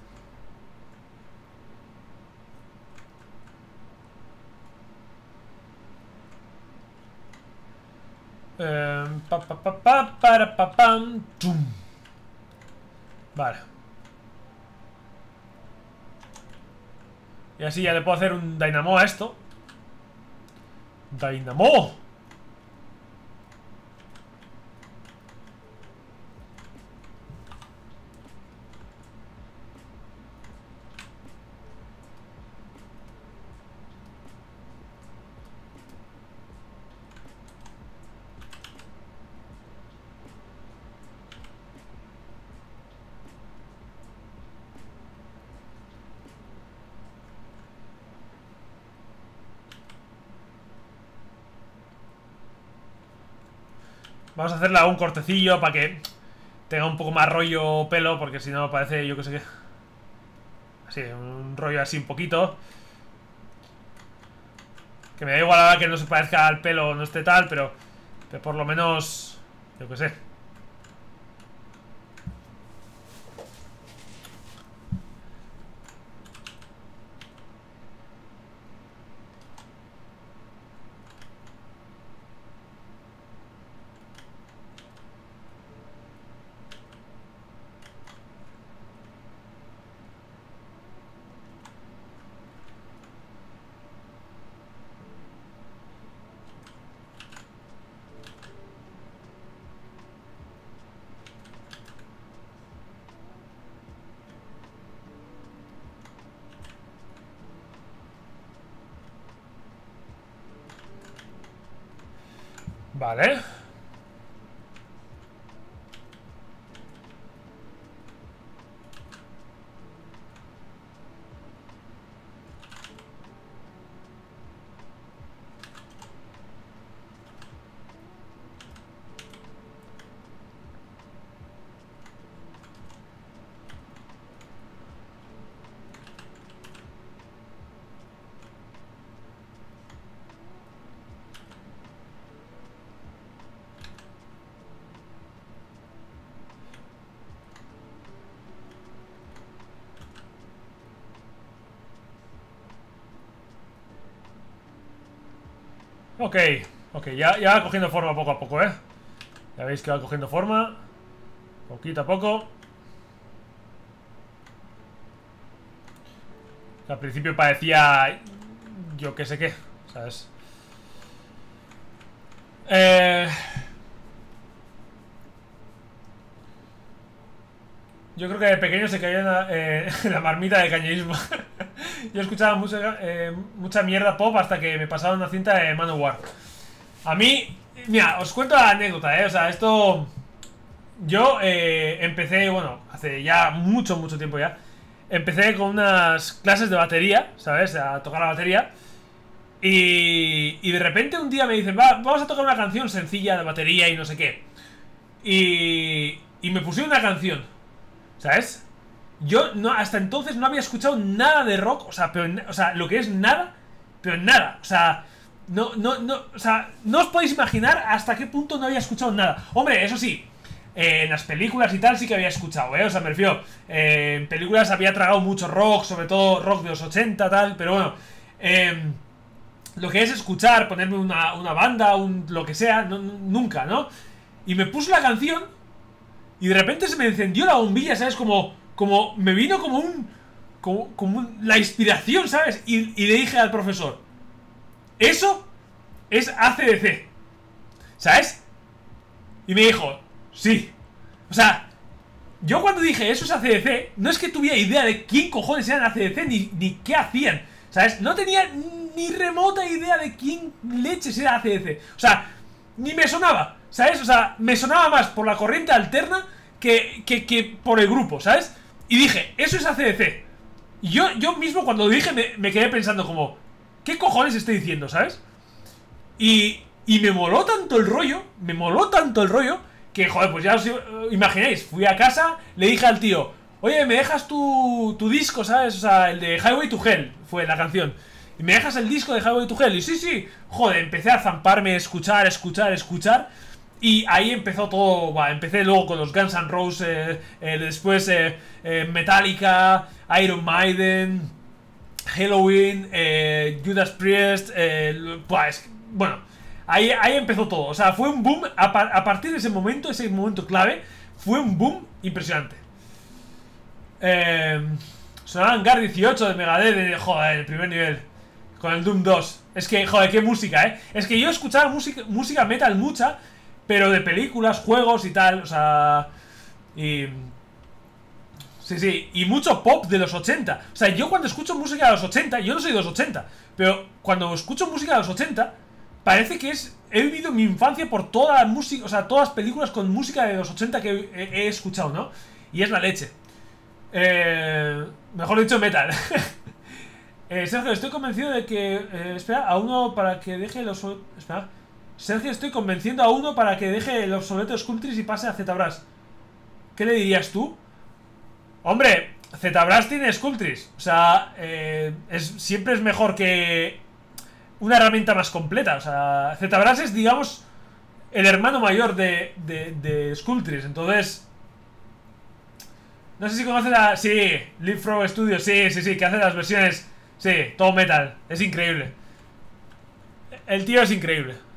Eh, pa, pa, pa, pa, para, pa, pam, tum. Vale. Y así ya le puedo hacer un Dynamo a esto. ¡Dynamo! Vamos a hacerle un cortecillo para que tenga un poco más rollo pelo, porque si no parece, yo que sé qué. Así, un rollo así un poquito. Que me da igual ahora que no se parezca al pelo, no esté tal, pero, pero por lo menos, yo que sé. Vale. Ok, ok, ya, ya va cogiendo forma poco a poco, ¿eh? Ya veis que va cogiendo forma Poquito a poco Al principio parecía... Yo qué sé qué, ¿sabes? Eh... Yo creo que de pequeño se cayó en la, eh, marmita de cañerismo Yo escuchaba mucha, eh, mucha mierda pop hasta que me pasaron una cinta de Manowar. A mí, mira, os cuento la anécdota, ¿eh? O sea, esto... Yo eh, empecé, bueno, hace ya mucho, mucho tiempo ya. Empecé con unas clases de batería, ¿sabes? A tocar la batería. Y, y de repente un día me dicen, Va, vamos a tocar una canción sencilla de batería y no sé qué. Y, y me pusieron una canción, ¿sabes? Yo no, hasta entonces no había escuchado nada de rock, o sea, pero, o sea, lo que es nada, pero nada, o sea, no, no, no, o sea, no os podéis imaginar hasta qué punto no había escuchado nada. Hombre, eso sí, eh, en las películas y tal sí que había escuchado, ¿eh? O sea, me refiero, eh, en películas había tragado mucho rock, sobre todo rock de los 80, tal, pero bueno, em, lo que es escuchar, ponerme una, una banda, un, lo que sea, nunca, ¿no? Y me puse la canción y de repente se me encendió la bombilla, ¿sabes? Como como me vino como un como, la inspiración, ¿sabes? Y, le dije al profesor, eso es ACDC, ¿sabes? Y me dijo, sí. O sea, yo cuando dije eso es ACDC, no es que tuviera idea de quién cojones eran ACDC ni, ni qué hacían, ¿sabes? No tenía ni remota idea de quién leches era ACDC. O sea, ni me sonaba, ¿sabes? O sea, me sonaba más por la corriente alterna que, que, que por el grupo, ¿sabes? Y dije, eso es ACDC. Y yo, yo mismo cuando lo dije me, quedé pensando como, ¿qué cojones estoy diciendo, sabes? Y, y me moló tanto el rollo, me moló tanto el rollo, que joder, pues ya os imagináis, fui a casa, le dije al tío, oye, ¿me dejas tu, tu disco, sabes? O sea, el de Highway to Hell, fue la canción. Y me dejas el disco de Highway to Hell, y sí, sí, joder, empecé a zamparme, escuchar, escuchar, escuchar. Y ahí empezó todo, empecé luego con los Guns N' Roses, eh, eh, después eh, Metallica, Iron Maiden, Halloween, Judas Priest, bueno, ahí, ahí empezó todo. O sea, fue un boom, a partir de ese momento, ese momento clave, fue un boom impresionante. Eh, sonaban Gar 18 de Megadeth, de, joder, el primer nivel. Con el Doom 2. Es que, joder, qué música, ¿eh? Es que yo escuchaba música, música metal mucha, pero de películas, juegos y tal, o sea... Y... Sí, sí, y mucho pop de los 80. O sea, yo cuando escucho música de los 80, yo no soy de los 80, pero cuando escucho música de los 80, parece que es... He vivido mi infancia por toda la música, o sea, todas las películas con música de los 80 que he, escuchado, ¿no? Y es la leche. Eh, mejor dicho, metal. eh, Sergio, estoy convencido de que... eh, espera, a uno para que deje los... Espera. Sergio, estoy convenciendo a uno para que deje el obsoleto Sculptris y pase a ZBrush. ¿Qué le dirías tú? Hombre, ZBrush tiene Sculptris. O sea, eh, siempre es mejor que una herramienta más completa. O sea, ZBrush es, digamos, el hermano mayor de, de, de Sculptris. Entonces, no sé si conoces a... Sí, Leapfrog Studios, sí, sí, sí, que hace las versiones... Sí, todo metal. Es increíble. El tío es increíble.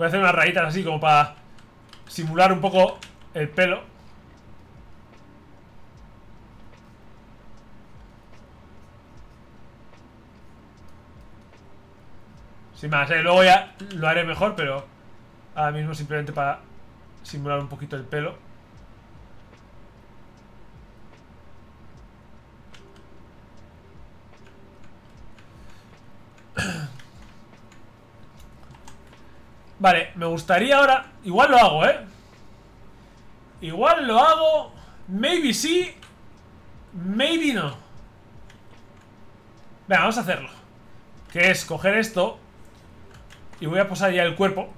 Voy a hacer unas rayitas así como para simular un poco el pelo. Sin más, eh, luego ya lo haré mejor, pero ahora mismo simplemente para simular un poquito el pelo. Vale, me gustaría ahora... Igual lo hago, ¿eh? Igual lo hago... Maybe sí... Maybe no. Venga, vamos a hacerlo. Que es coger esto... Y voy a posar ya el cuerpo.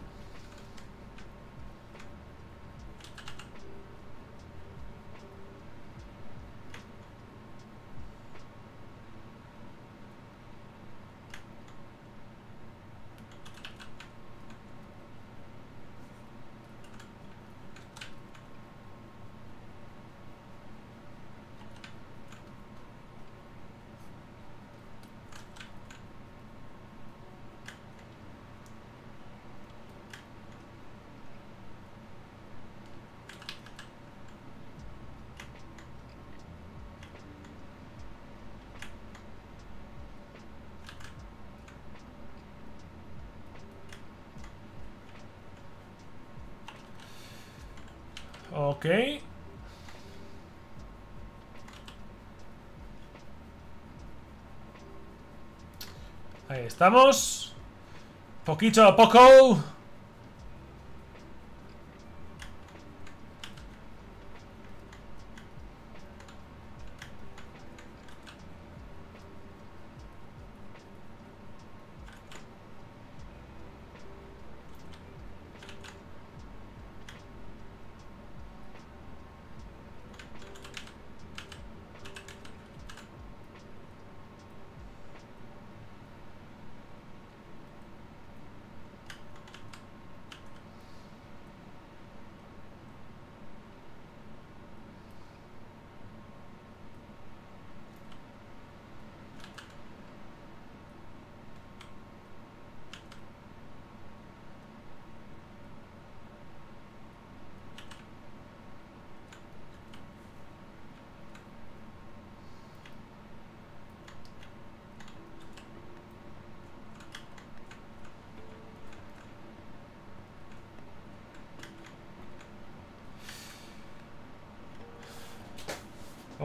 Ok. Ahí estamos. Poquito a poco.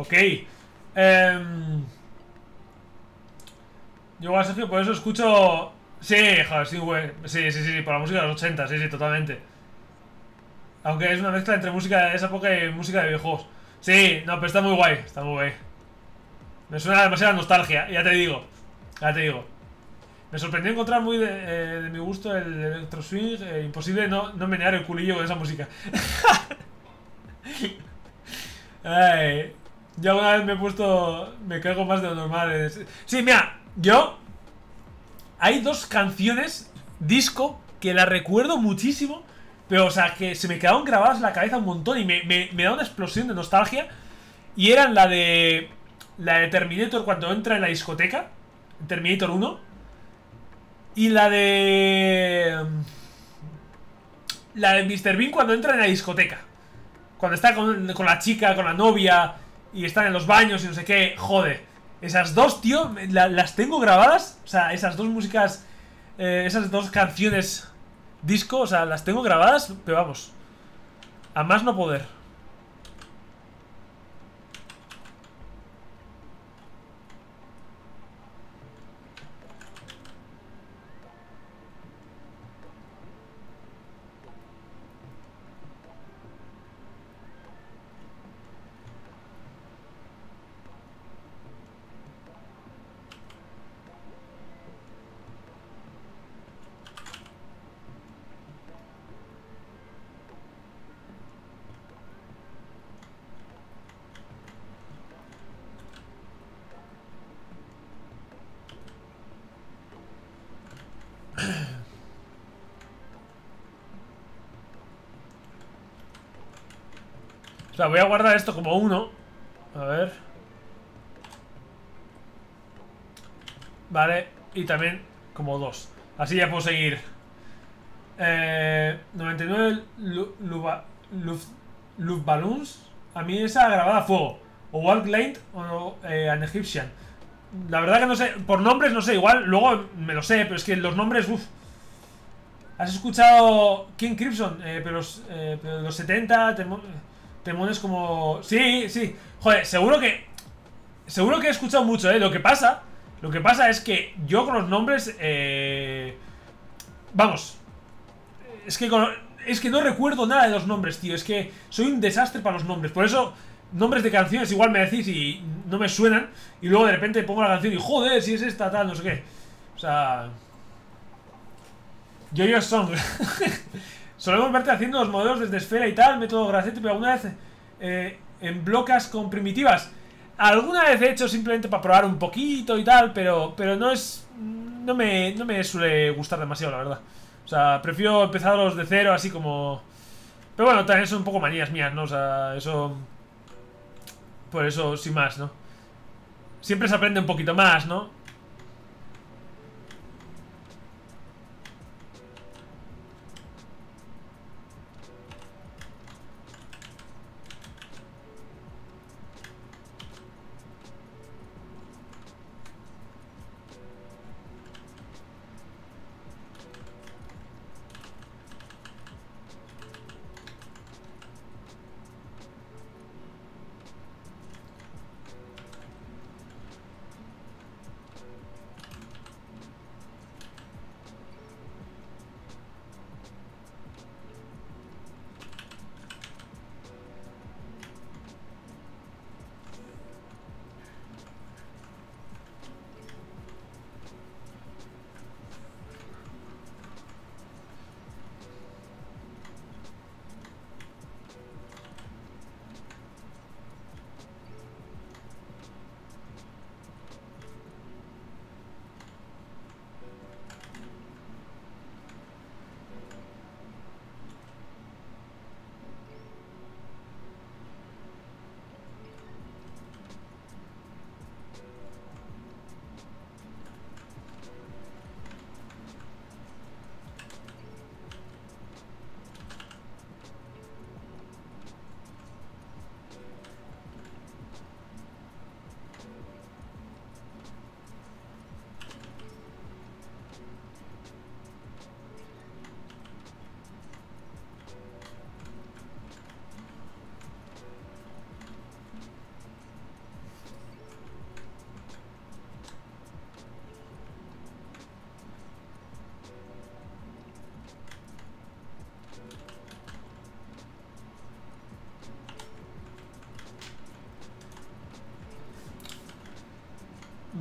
Ok. Em, yo Sergio, por eso escucho... Sí, joder, sí, güey. Sí, sí, sí, por la música de los 80, sí, sí, totalmente. Aunque es una mezcla entre música de esa época y música de videojuegos. Sí, no, pero está muy guay, está muy guay. Me suena demasiada nostalgia, ya te digo. Ya te digo. Me sorprendió encontrar muy de, eh, mi gusto el electro swing. eh, imposible no, no menear el culillo con esa música. Ay, ya una vez me he puesto. Me cago más de lo normal. Sí, mira, yo. Hay dos canciones disco que las recuerdo muchísimo. Pero, o sea, que se me quedaron grabadas en la cabeza un montón y me, me, me da una explosión de nostalgia. Y eran la de. La de Terminator cuando entra en la discoteca. Terminator 1. Y la de. La de Mr. Bean cuando entra en la discoteca. Cuando está con, con la chica, con la novia. Y están en los baños y no sé qué. Joder. Esas dos, tío, la- las tengo grabadas. O sea, esas dos músicas. eh, esas dos canciones disco, o sea, las tengo grabadas, pero vamos. A más no poder. O sea, voy a guardar esto como uno. A ver. Vale, y también como dos. Así ya puedo seguir. Eh, 99 Lu- Luba- Luf- Luftballons. A mí esa grabada a fuego. O Walk Lane o eh, An Egyptian. La verdad que no sé, por nombres no sé, igual luego me lo sé, pero es que los nombres, uff. ¿Has escuchado King Crimson? Eh, pero, eh, pero los 70, temones como... Sí, sí. Joder, seguro que... Seguro que he escuchado mucho, ¿eh? Lo que pasa... Lo que pasa es que yo con los nombres... Eh, vamos. Es que con- es que no recuerdo nada de los nombres, tío. Es que soy un desastre para los nombres. Por eso, nombres de canciones igual me decís y no me suenan. Y luego de repente pongo la canción y joder, si es esta, tal, no sé qué. O sea... Yo-Yo Song. Solemos verte haciendo los modelos desde esfera y tal, método gracete, pero alguna vez eh, en blocas con primitivas. Alguna vez he hecho simplemente para probar un poquito y tal, pero, pero no es. No me, no me suele gustar demasiado, la verdad. O sea, prefiero empezarlos de cero, así como. Pero bueno, también son un poco manías mías, ¿no? O sea, eso. Por eso, sin más, ¿no? Siempre se aprende un poquito más, ¿no?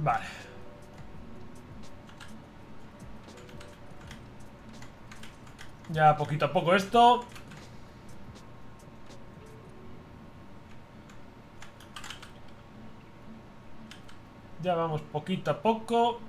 Vale. Ya poquito a poco esto. Ya vamos poquito a poco.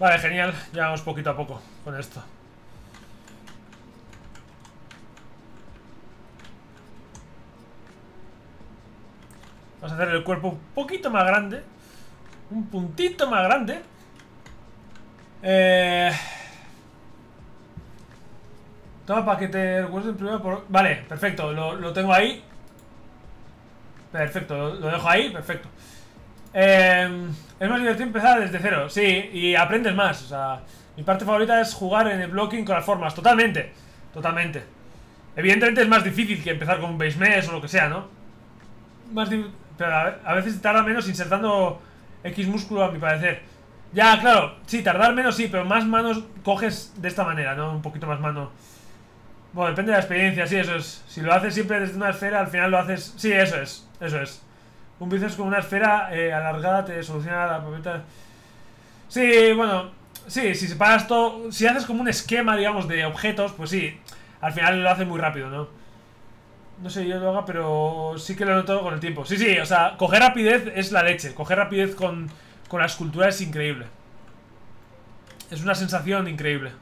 Vale, genial. Ya vamos poquito a poco con esto. Vamos a hacer el cuerpo un poquito más grande. Un puntito más grande. Eh... Toma paquete en primero por... Vale, perfecto, lo, lo tengo ahí Perfecto, lo, lo dejo ahí, perfecto eh, es más divertido empezar desde cero, sí, y aprendes más. O sea, mi parte favorita es jugar en el blocking con las formas, totalmente. Totalmente. Evidentemente es más difícil que empezar con un base mesh o lo que sea, ¿no? Más pero a veces tarda menos insertando X músculo, a mi parecer. Ya, claro, sí, tardar menos sí, pero más manos coges de esta manera, ¿no? Un poquito más mano. Bueno, depende de la experiencia, sí, eso es. Si lo haces siempre desde una esfera, al final lo haces... Sí, eso es, eso es. Un bíceps con una esfera eh, alargada te soluciona la problema. Sí, bueno, sí, si separas todo, si haces como un esquema, digamos, de objetos, pues sí, al final lo hace muy rápido, ¿no? No sé yo lo haga, pero sí que lo noto con el tiempo. Sí, sí, o sea, coger rapidez es la leche. Coger rapidez con, con la escultura es increíble. Es una sensación increíble.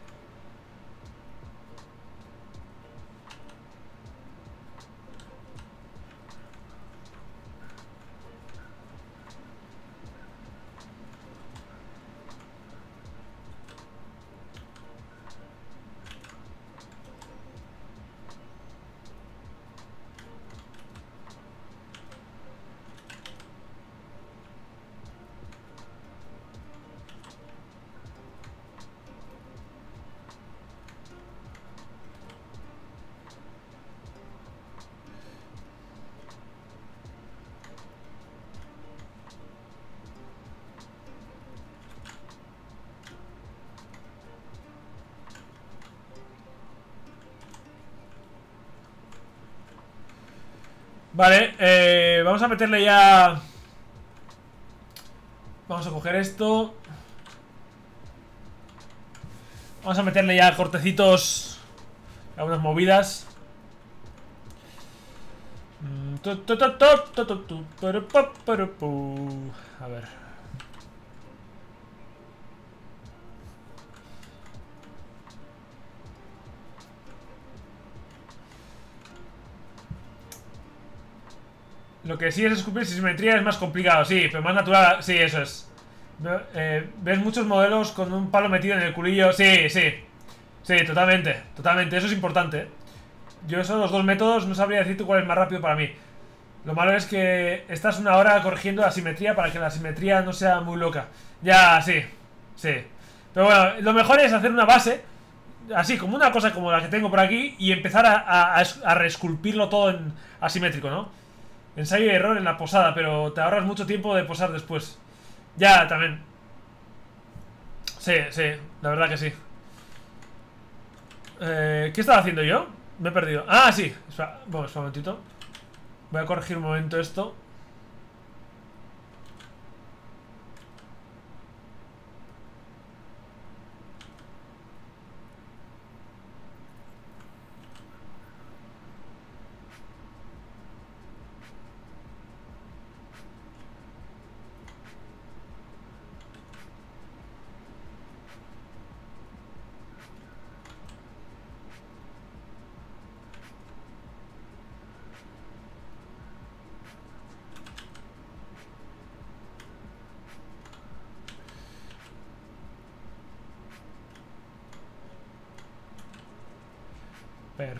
Vale, eh, vamos a meterle ya... Vamos a coger esto Vamos a meterle ya cortecitos Algunas movidas A ver Lo que sí es esculpir sin simetría es más complicado, sí, pero más natural, sí, eso es. Eh, ¿Ves muchos modelos con un palo metido en el culillo? Sí, sí. Sí, totalmente, totalmente, eso es importante. Yo esos los dos métodos no sabría decirte cuál es más rápido para mí. Lo malo es que estás una hora corrigiendo la simetría para que la simetría no sea muy loca. Ya, sí, sí. Pero bueno, lo mejor es hacer una base, así como una cosa como la que tengo por aquí, y empezar a, a reesculpirlo todo en asimétrico, ¿no? Ensayo y error en la posada, pero te ahorras mucho tiempo de posar después. Ya, también. Sí, sí, la verdad que sí. Eh, ¿Qué estaba haciendo yo? Me he perdido. Ah, sí. Espera un momentito. Voy a corregir un momento esto.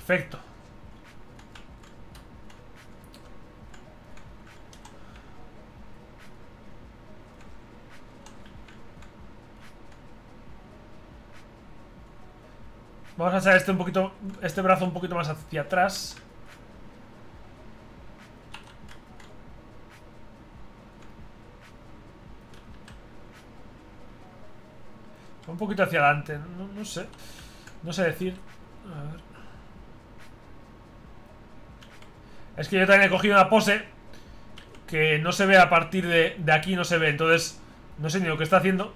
Perfecto. Vamos a echar este un poquito. Este brazo un poquito más hacia atrás. Un poquito hacia adelante. No, sé. No sé decir. Es que yo también he cogido una pose que no se ve a partir de, de aquí, no se ve. Entonces, no sé ni lo que está haciendo.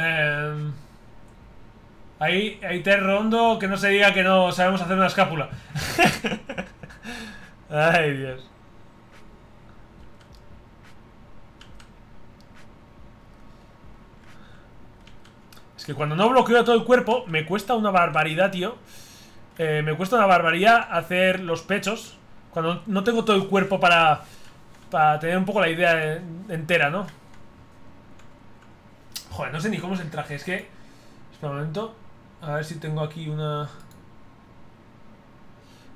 Eh, ahí, ahí te rondo que no se diga que no sabemos hacer una escápula. Ay, Dios. Es que cuando no bloqueo todo el cuerpo, me cuesta una barbaridad, tío. Eh, me cuesta una barbaridad hacer los pechos. Cuando no tengo todo el cuerpo para, para tener un poco la idea entera, ¿no? No sé ni cómo es el traje. Es que... Espera un momento. A ver si tengo aquí una...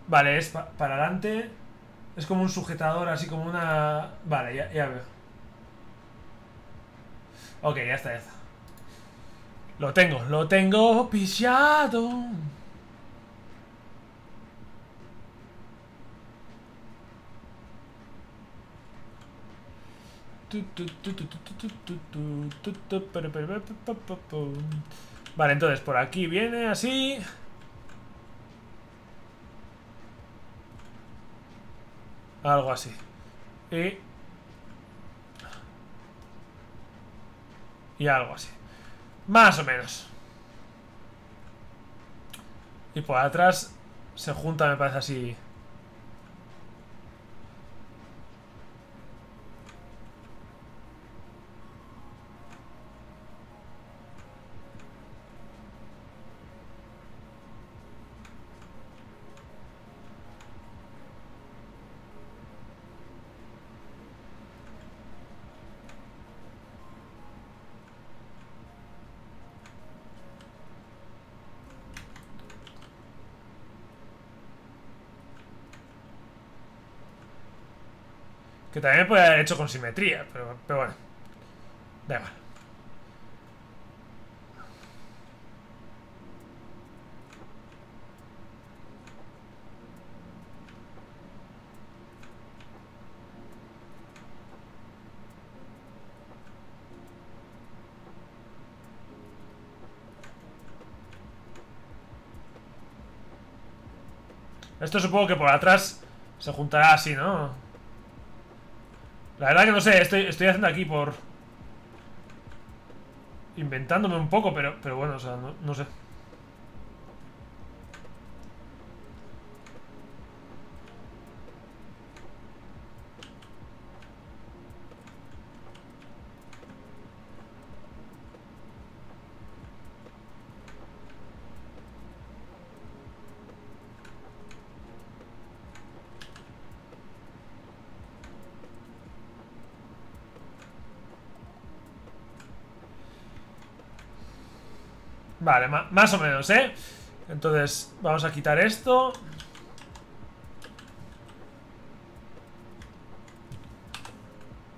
Vale, es para adelante. Es como un sujetador, así como una... Vale, ya, ya veo. Ok, ya está, ya está. Lo tengo, lo tengo pillado. Vale, entonces por aquí viene así. Algo así. Y... Algo así. Más o menos. Y por atrás se junta, me parece así. También puede haber hecho con simetría, pero, bueno. Da. Esto supongo que por atrás se juntará así, ¿no? La verdad que no sé, estoy, estoy haciendo aquí por... Inventándome un poco, pero, pero bueno, o sea, no, no sé. Vale, más o menos, ¿eh? Entonces, vamos a quitar esto.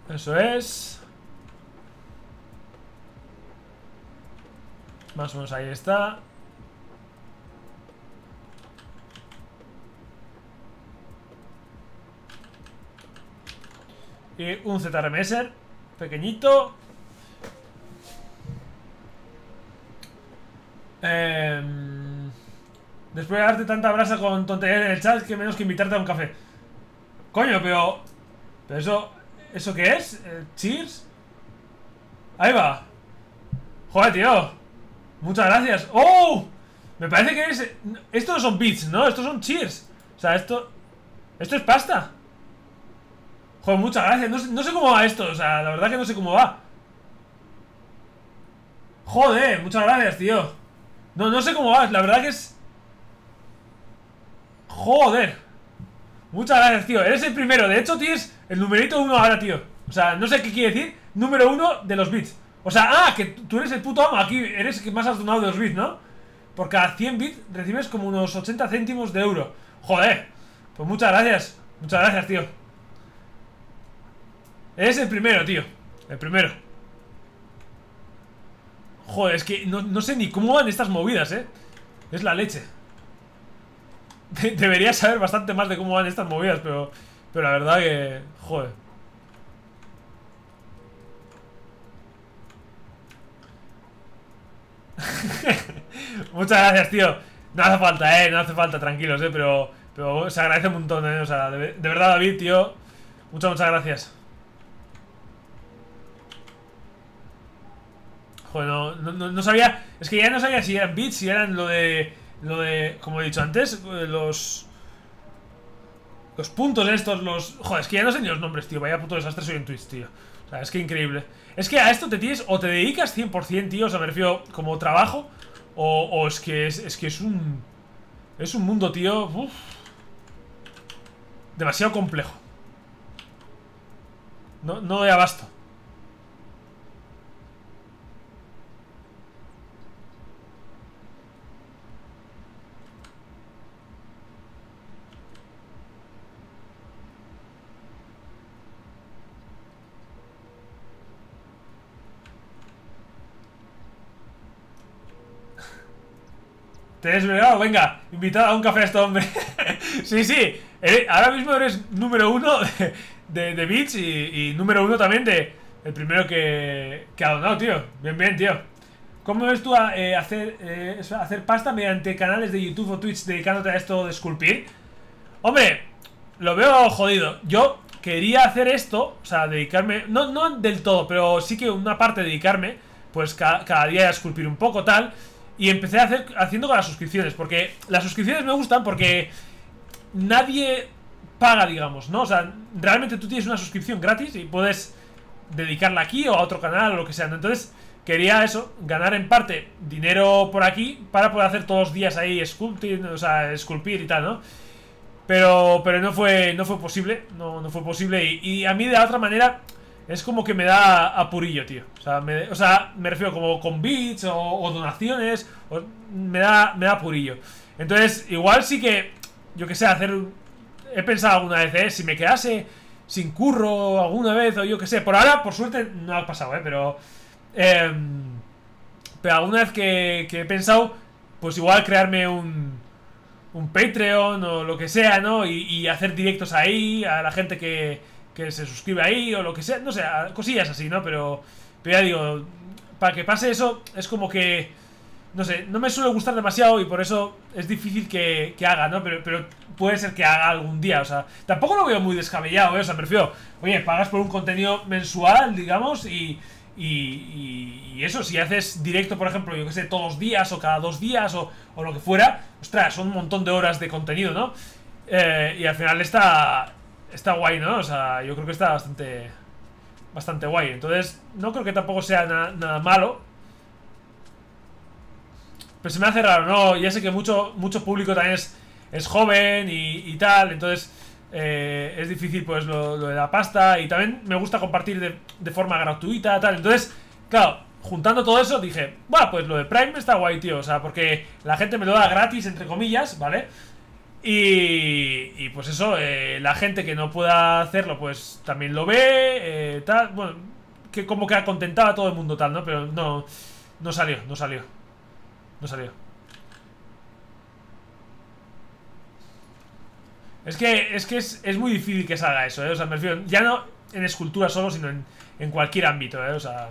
Eso es. Más o menos ahí está. Y un ZRMS Pequeñito Em, después de darte tanta brasa con tonterías en el chat, que menos que invitarte a un café. Coño, pero... ¿Pero eso... ¿Eso qué es? ¿Cheers? Ahí va. Joder, tío. Muchas gracias. ¡Oh! Me parece que es... Estos no son bits, ¿no? Estos son cheers. O sea, esto... Esto es pasta. Joder, muchas gracias. No, no sé cómo va esto. O sea, la verdad que no sé cómo va. Joder, muchas gracias, tío. No, no sé cómo vas, la verdad que es... Joder. Muchas gracias, tío, eres el primero. De hecho, tienes el numerito uno ahora, tío. O sea, no sé qué quiere decir. Número uno de los bits. O sea, ah, que tú eres el puto amo. Aquí eres el que más has donado de los bits, ¿no? Por cada 100 bits recibes como unos 80 céntimos de euro. Joder. Pues muchas gracias. Muchas gracias, tío. Eres el primero, tío. El primero Joder, es que no, sé ni cómo van estas movidas, ¿eh? Es la leche. Debería saber bastante más de cómo van estas movidas, pero... Pero la verdad que... Joder. Muchas gracias, tío. No hace falta, eh, no hace falta, tranquilos, eh Pero, pero se agradece un montón, eh O sea, de verdad, David, tío Muchas, muchas gracias no, no, sabía. Es que ya no sabía si eran bits, si eran lo de. Lo de. Como he dicho antes, los. Los puntos estos, los. Joder, es que ya no sé ni los nombres, tío. Vaya puto desastre soy en Twitch, tío. O sea, es que increíble. Es que a esto te tienes. O te dedicas 100%, tío. O sea, me refiero como trabajo. O, es que es, es que es un. Es un mundo, tío. demasiado complejo. No, no doy abasto. Te he desvelado, venga, invitado a un café a este hombre. sí, sí, eh, ahora mismo eres número uno de, de, Beach y, número uno también de el primero que, que ha donado, tío. Bien, bien, tío. ¿Cómo ves tú a, eh, hacer, eh, hacer pasta mediante canales de YouTube o Twitch dedicándote a esto de esculpir? Hombre, lo veo jodido. Yo quería hacer esto, o sea, dedicarme, no, no del todo, pero sí que una parte dedicarme, pues cada día a esculpir un poco, tal. Y empecé a hacer, haciendo con las suscripciones Porque las suscripciones me gustan porque Nadie paga, digamos, ¿no? O sea, realmente tú tienes una suscripción gratis Y puedes dedicarla aquí o a otro canal o lo que sea Entonces, quería eso Ganar en parte dinero por aquí Para poder hacer todos los días ahí sculpting O sea, esculpir y tal, ¿no? Pero, pero no fue, no fue posible No, no fue posible y, y a mí de la otra manera es como que me da apurillo, tío. O sea, me, o sea, me refiero como con bits o, donaciones. me, da, me da apurillo. Entonces, igual sí que, yo que sé, hacer... He pensado alguna vez, ¿eh? Si me quedase sin curro alguna vez o yo que sé. Por ahora, por suerte, no ha pasado, ¿eh? Pero... Em, pero alguna vez que, que he pensado, pues igual crearme un un Patreon o lo que sea, ¿no? y, hacer directos ahí a la gente que, que se suscribe ahí o lo que sea, no sé, cosillas así, ¿no? Pero, pero ya digo, para que pase eso es como que, no sé, no me suele gustar demasiado y por eso es difícil que, haga, ¿no? Pero, pero puede ser que haga algún día, o sea, tampoco lo veo muy descabellado, ¿eh? O sea, prefiero, oye, pagas por un contenido mensual, digamos, y... Y, eso, si haces directo, por ejemplo, yo que sé, todos los días o cada dos días o, o lo que fuera, ostras, son un montón de horas de contenido, ¿no? Eh, y al final está, está guay, ¿no? O sea, yo creo que está bastante bastante guay. Entonces, no creo que tampoco sea nada malo. Pero se me hace raro, ¿no? Ya sé que mucho, mucho público también es, es joven y, tal, entonces eh, es difícil pues lo, de la pasta y también me gusta compartir de, de forma gratuita, tal. Entonces, claro, juntando todo eso, dije, bueno, pues lo de Prime está guay, tío. O sea, porque la gente me lo da gratis, entre comillas, ¿vale? Y, pues eso, eh, la gente que no pueda hacerlo, pues también lo ve, eh, tal. Bueno, que como que acontentaba a todo el mundo, tal, ¿no? Pero no, no salió, no salió. No salió. Es que, es, que es muy difícil que salga eso, ¿eh? O sea, me refiero, ya no en escultura solo, sino en, en cualquier ámbito, ¿eh? O sea,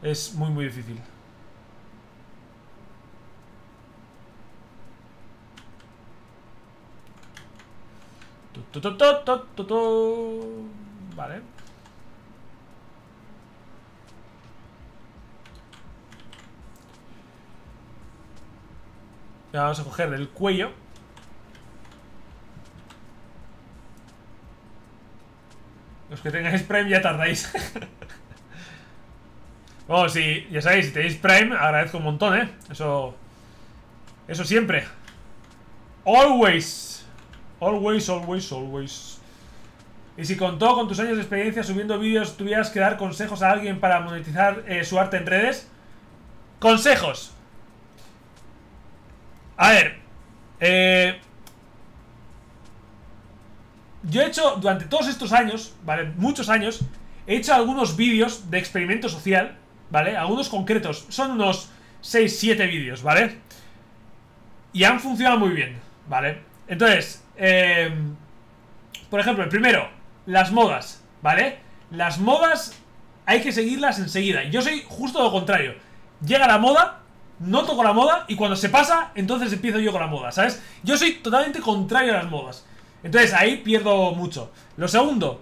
es muy, muy difícil. Tu, tu, tu. Vale. Ya vamos a coger del cuello. Los que tengáis Prime ya tardáis. oh, sí, ya sabéis, si tenéis Prime, agradezco un montón, ¿eh? Eso... Eso siempre. Always. Always, always, always. Y si con todo, con tus años de experiencia subiendo vídeos, tuvieras que dar consejos a alguien para monetizar eh, su arte en redes. Consejos. A ver. Eh, yo he hecho, durante todos estos años, ¿vale? Muchos años, he hecho algunos vídeos de experimento social, ¿vale? Algunos concretos. Son unos 6, 7 vídeos, ¿vale? Y han funcionado muy bien, ¿vale? Entonces, eh, por ejemplo, el primero, las modas, ¿vale? Las modas hay que seguirlas enseguida. Yo soy justo lo contrario. Llega la moda, no toco la moda y cuando se pasa, entonces empiezo yo con la moda, ¿sabes? Yo soy totalmente contrario a las modas. Entonces ahí pierdo mucho. Lo segundo,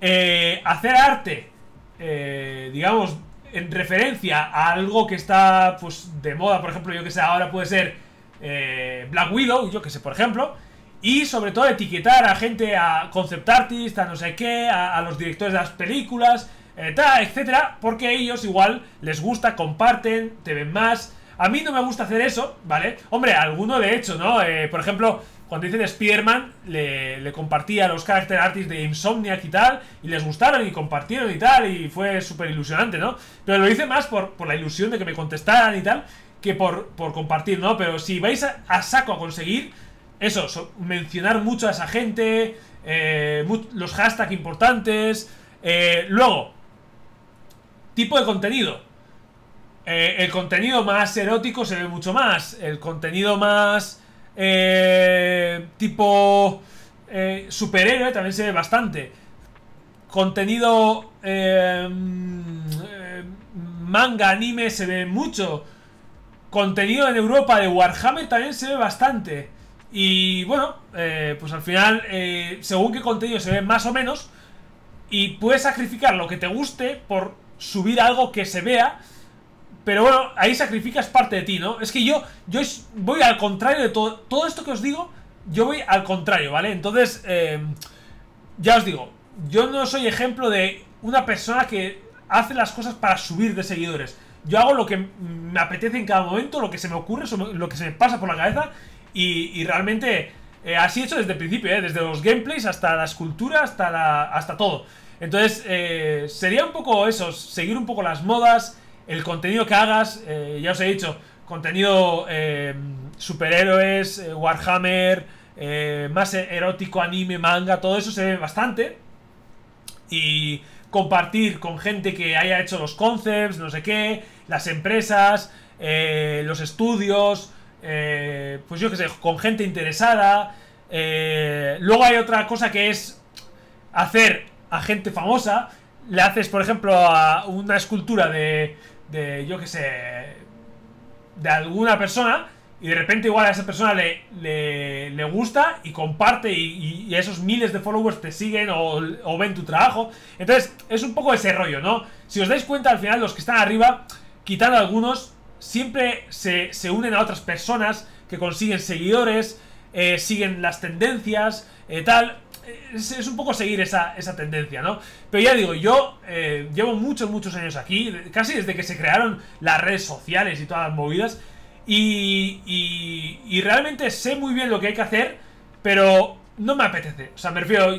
eh, hacer arte, eh, digamos, en referencia a algo que está, pues, de moda, por ejemplo, yo que sé, ahora puede ser eh, Black Widow, yo que sé, por ejemplo. Y sobre todo etiquetar a gente, a concept artists, a no sé qué, a, los directores de las películas, eh, tal, etcétera, porque ellos igual les gusta, comparten, te ven más. A mí no me gusta hacer eso, ¿vale? Hombre, alguno de hecho, ¿no? Eh, por ejemplo, cuando hice de Spider-Man, le, le compartí a los character artists de Insomniac y tal, y les gustaron y compartieron y tal, y fue súper ilusionante, ¿no? Pero lo hice más por, por la ilusión de que me contestaran y tal, que por, por compartir, ¿no? Pero si vais a saco a conseguir eso, so- mencionar mucho a esa gente, eh, los hashtags importantes, eh, luego, tipo de contenido. Eh, el contenido más erótico se ve mucho más. El contenido más eh, tipo eh, superhéroe también se ve bastante. Contenido eh, manga, anime se ve mucho. Contenido en Europa de Warhammer también se ve bastante. Y bueno, eh, pues al final, eh, según qué contenido se ve más o menos, y puedes sacrificar lo que te guste por subir algo que se vea. Pero bueno, ahí sacrificas parte de ti, ¿no? Es que yo, yo voy al contrario de todo. Todo esto que os digo, yo voy al contrario, ¿vale? Entonces, eh, ya os digo, yo no soy ejemplo de una persona que hace las cosas para subir de seguidores. Yo hago lo que me apetece en cada momento, lo que se me ocurre, lo que se me pasa por la cabeza. Y, realmente eh, así he hecho desde el principio, ¿eh? desde los gameplays hasta la escultura, hasta, la, hasta todo. Entonces, eh, sería un poco eso, seguir un poco las modas, el contenido que hagas, eh, ya os he dicho, contenido superhéroes, Warhammer, más erótico, anime, manga, todo eso se ve bastante. Y compartir con gente que haya hecho los concepts, no sé qué, las empresas, los estudios, eh, pues yo qué sé, con gente interesada. Eh, luego hay otra cosa que es hacer a gente famosa. Le haces, por ejemplo, a una escultura de, de yo qué sé, de alguna persona y de repente igual a esa persona le, le, le gusta y comparte y, y esos miles de followers te siguen o, o ven tu trabajo. Entonces es un poco ese rollo, ¿no? Si os dais cuenta al final los que están arriba, quitando algunos, siempre se, se unen a otras personas que consiguen seguidores, eh, siguen las tendencias, eh, tal. Es, es un poco seguir esa, esa tendencia, ¿no? Pero ya digo, yo eh, llevo muchos, muchos años aquí, casi desde que se crearon las redes sociales y todas las movidas, y, y, y realmente sé muy bien lo que hay que hacer, pero no me apetece. O sea, me refiero,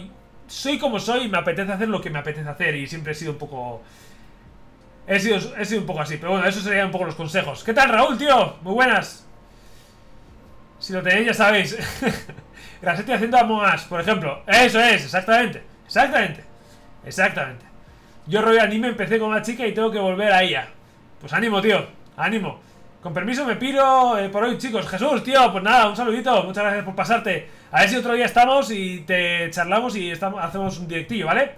soy como soy me apetece hacer lo que me apetece hacer, y siempre he sido un poco... He sido, he sido un poco así, pero bueno, eso serían un poco los consejos. ¿Qué tal, Raúl, tío? Muy buenas. Si lo tenéis, ya sabéis. Grasetti haciendo Among Us, por ejemplo. Eso es, exactamente. Exactamente. Exactamente. Yo rollo anime empecé con una chica y tengo que volver a ella. Pues ánimo, tío. Ánimo. Con permiso me piro eh, por hoy, chicos. Jesús, tío, pues nada, un saludito. Muchas gracias por pasarte. A ver si otro día estamos y te charlamos y estamos, hacemos un directillo, ¿vale?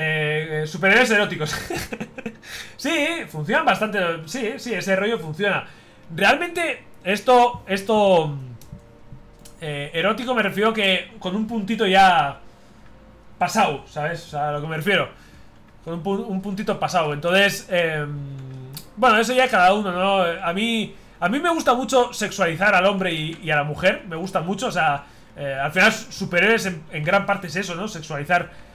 Eh, superhéroes eróticos. sí, funcionan bastante. Sí, sí, ese rollo funciona. Realmente, esto, esto eh, erótico me refiero que con un puntito ya pasado, ¿sabes? O sea, a lo que me refiero. Con un, puntito pasado. Entonces, em, bueno, eso ya cada uno, ¿no? A mí, a mí me gusta mucho sexualizar al hombre y, a la mujer. Me gusta mucho, o sea, eh, al final superhéroes en, en gran parte es eso, ¿no? Sexualizar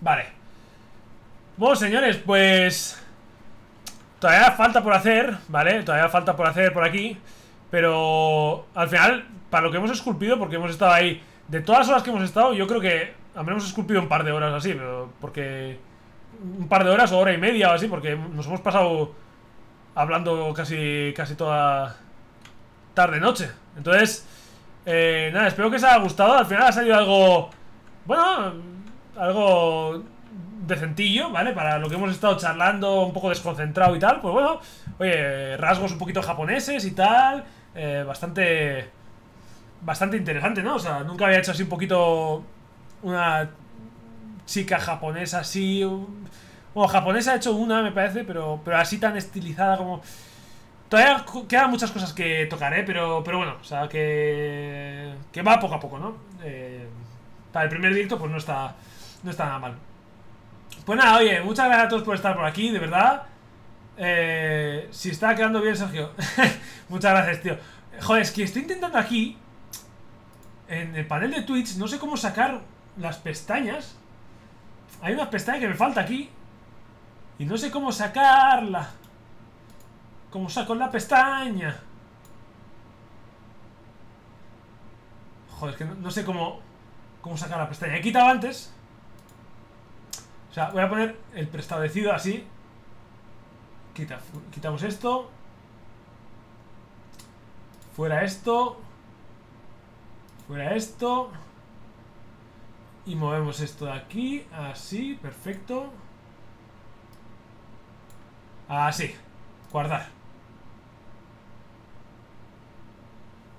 Vale. Bueno, señores, pues... Todavía falta por hacer, ¿vale? Todavía falta por hacer por aquí. Pero al final, para lo que hemos esculpido, porque hemos estado ahí... De todas las horas que hemos estado, yo creo que habremos esculpido un par de horas así, pero porque... Un par de horas o hora y media o así, porque nos hemos pasado hablando casi, casi toda tarde-noche. Entonces, eh, nada, espero que os haya gustado. Al final ha salido algo... Bueno, algo decentillo, ¿vale? Para lo que hemos estado charlando, un poco desconcentrado y tal, pues bueno, oye, rasgos un poquito japoneses y tal, eh, bastante, bastante interesante, ¿no? O sea, nunca había hecho así un poquito una chica japonesa así, bueno, japonesa ha hecho una, me parece, pero, pero así tan estilizada como... Todavía quedan muchas cosas que tocaré, pero, pero bueno, o sea, que, que va poco a poco, ¿no? Eh, para el primer directo, pues no está no está nada mal. Pues nada, oye, muchas gracias a todos por estar por aquí, de verdad. Eh, si está quedando bien, Sergio. muchas gracias, tío. Joder, es que estoy intentando aquí, en el panel de Twitch, no sé cómo sacar las pestañas. Hay una pestaña que me falta aquí. Y no sé cómo sacarla. ¿Cómo saco la pestaña? Joder, es que no, sé cómo... Cómo sacar la pestaña. He quitado antes. O sea, voy a poner el preestablecido así. quitamos esto. Fuera esto. Fuera esto. Y movemos esto de aquí. Así, perfecto. Así. Guardar.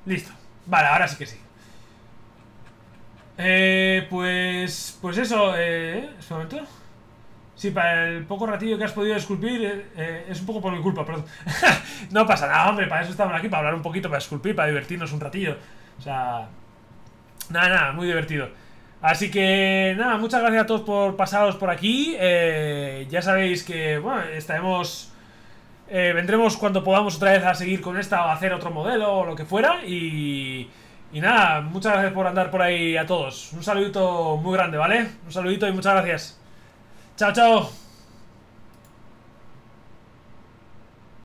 Listo. Vale, ahora sí que sí. Eh, pues... Pues eso, eh... Un momento. Sí, para el poco ratillo que has podido esculpir eh, eh, es un poco por mi culpa, perdón. no pasa nada, hombre, para eso estamos aquí, para hablar un poquito, para esculpir, para divertirnos un ratillo. O sea... Nada, nada, muy divertido. Así que nada, muchas gracias a todos por pasaros por aquí. Eh, ya sabéis que, bueno, estaremos... Vendremos cuando podamos otra vez a seguir con esta o hacer otro modelo o lo que fuera. Y, y nada, muchas gracias por andar por ahí a todos. Un saludito muy grande, ¿vale? Un saludito y muchas gracias. Chao, chao.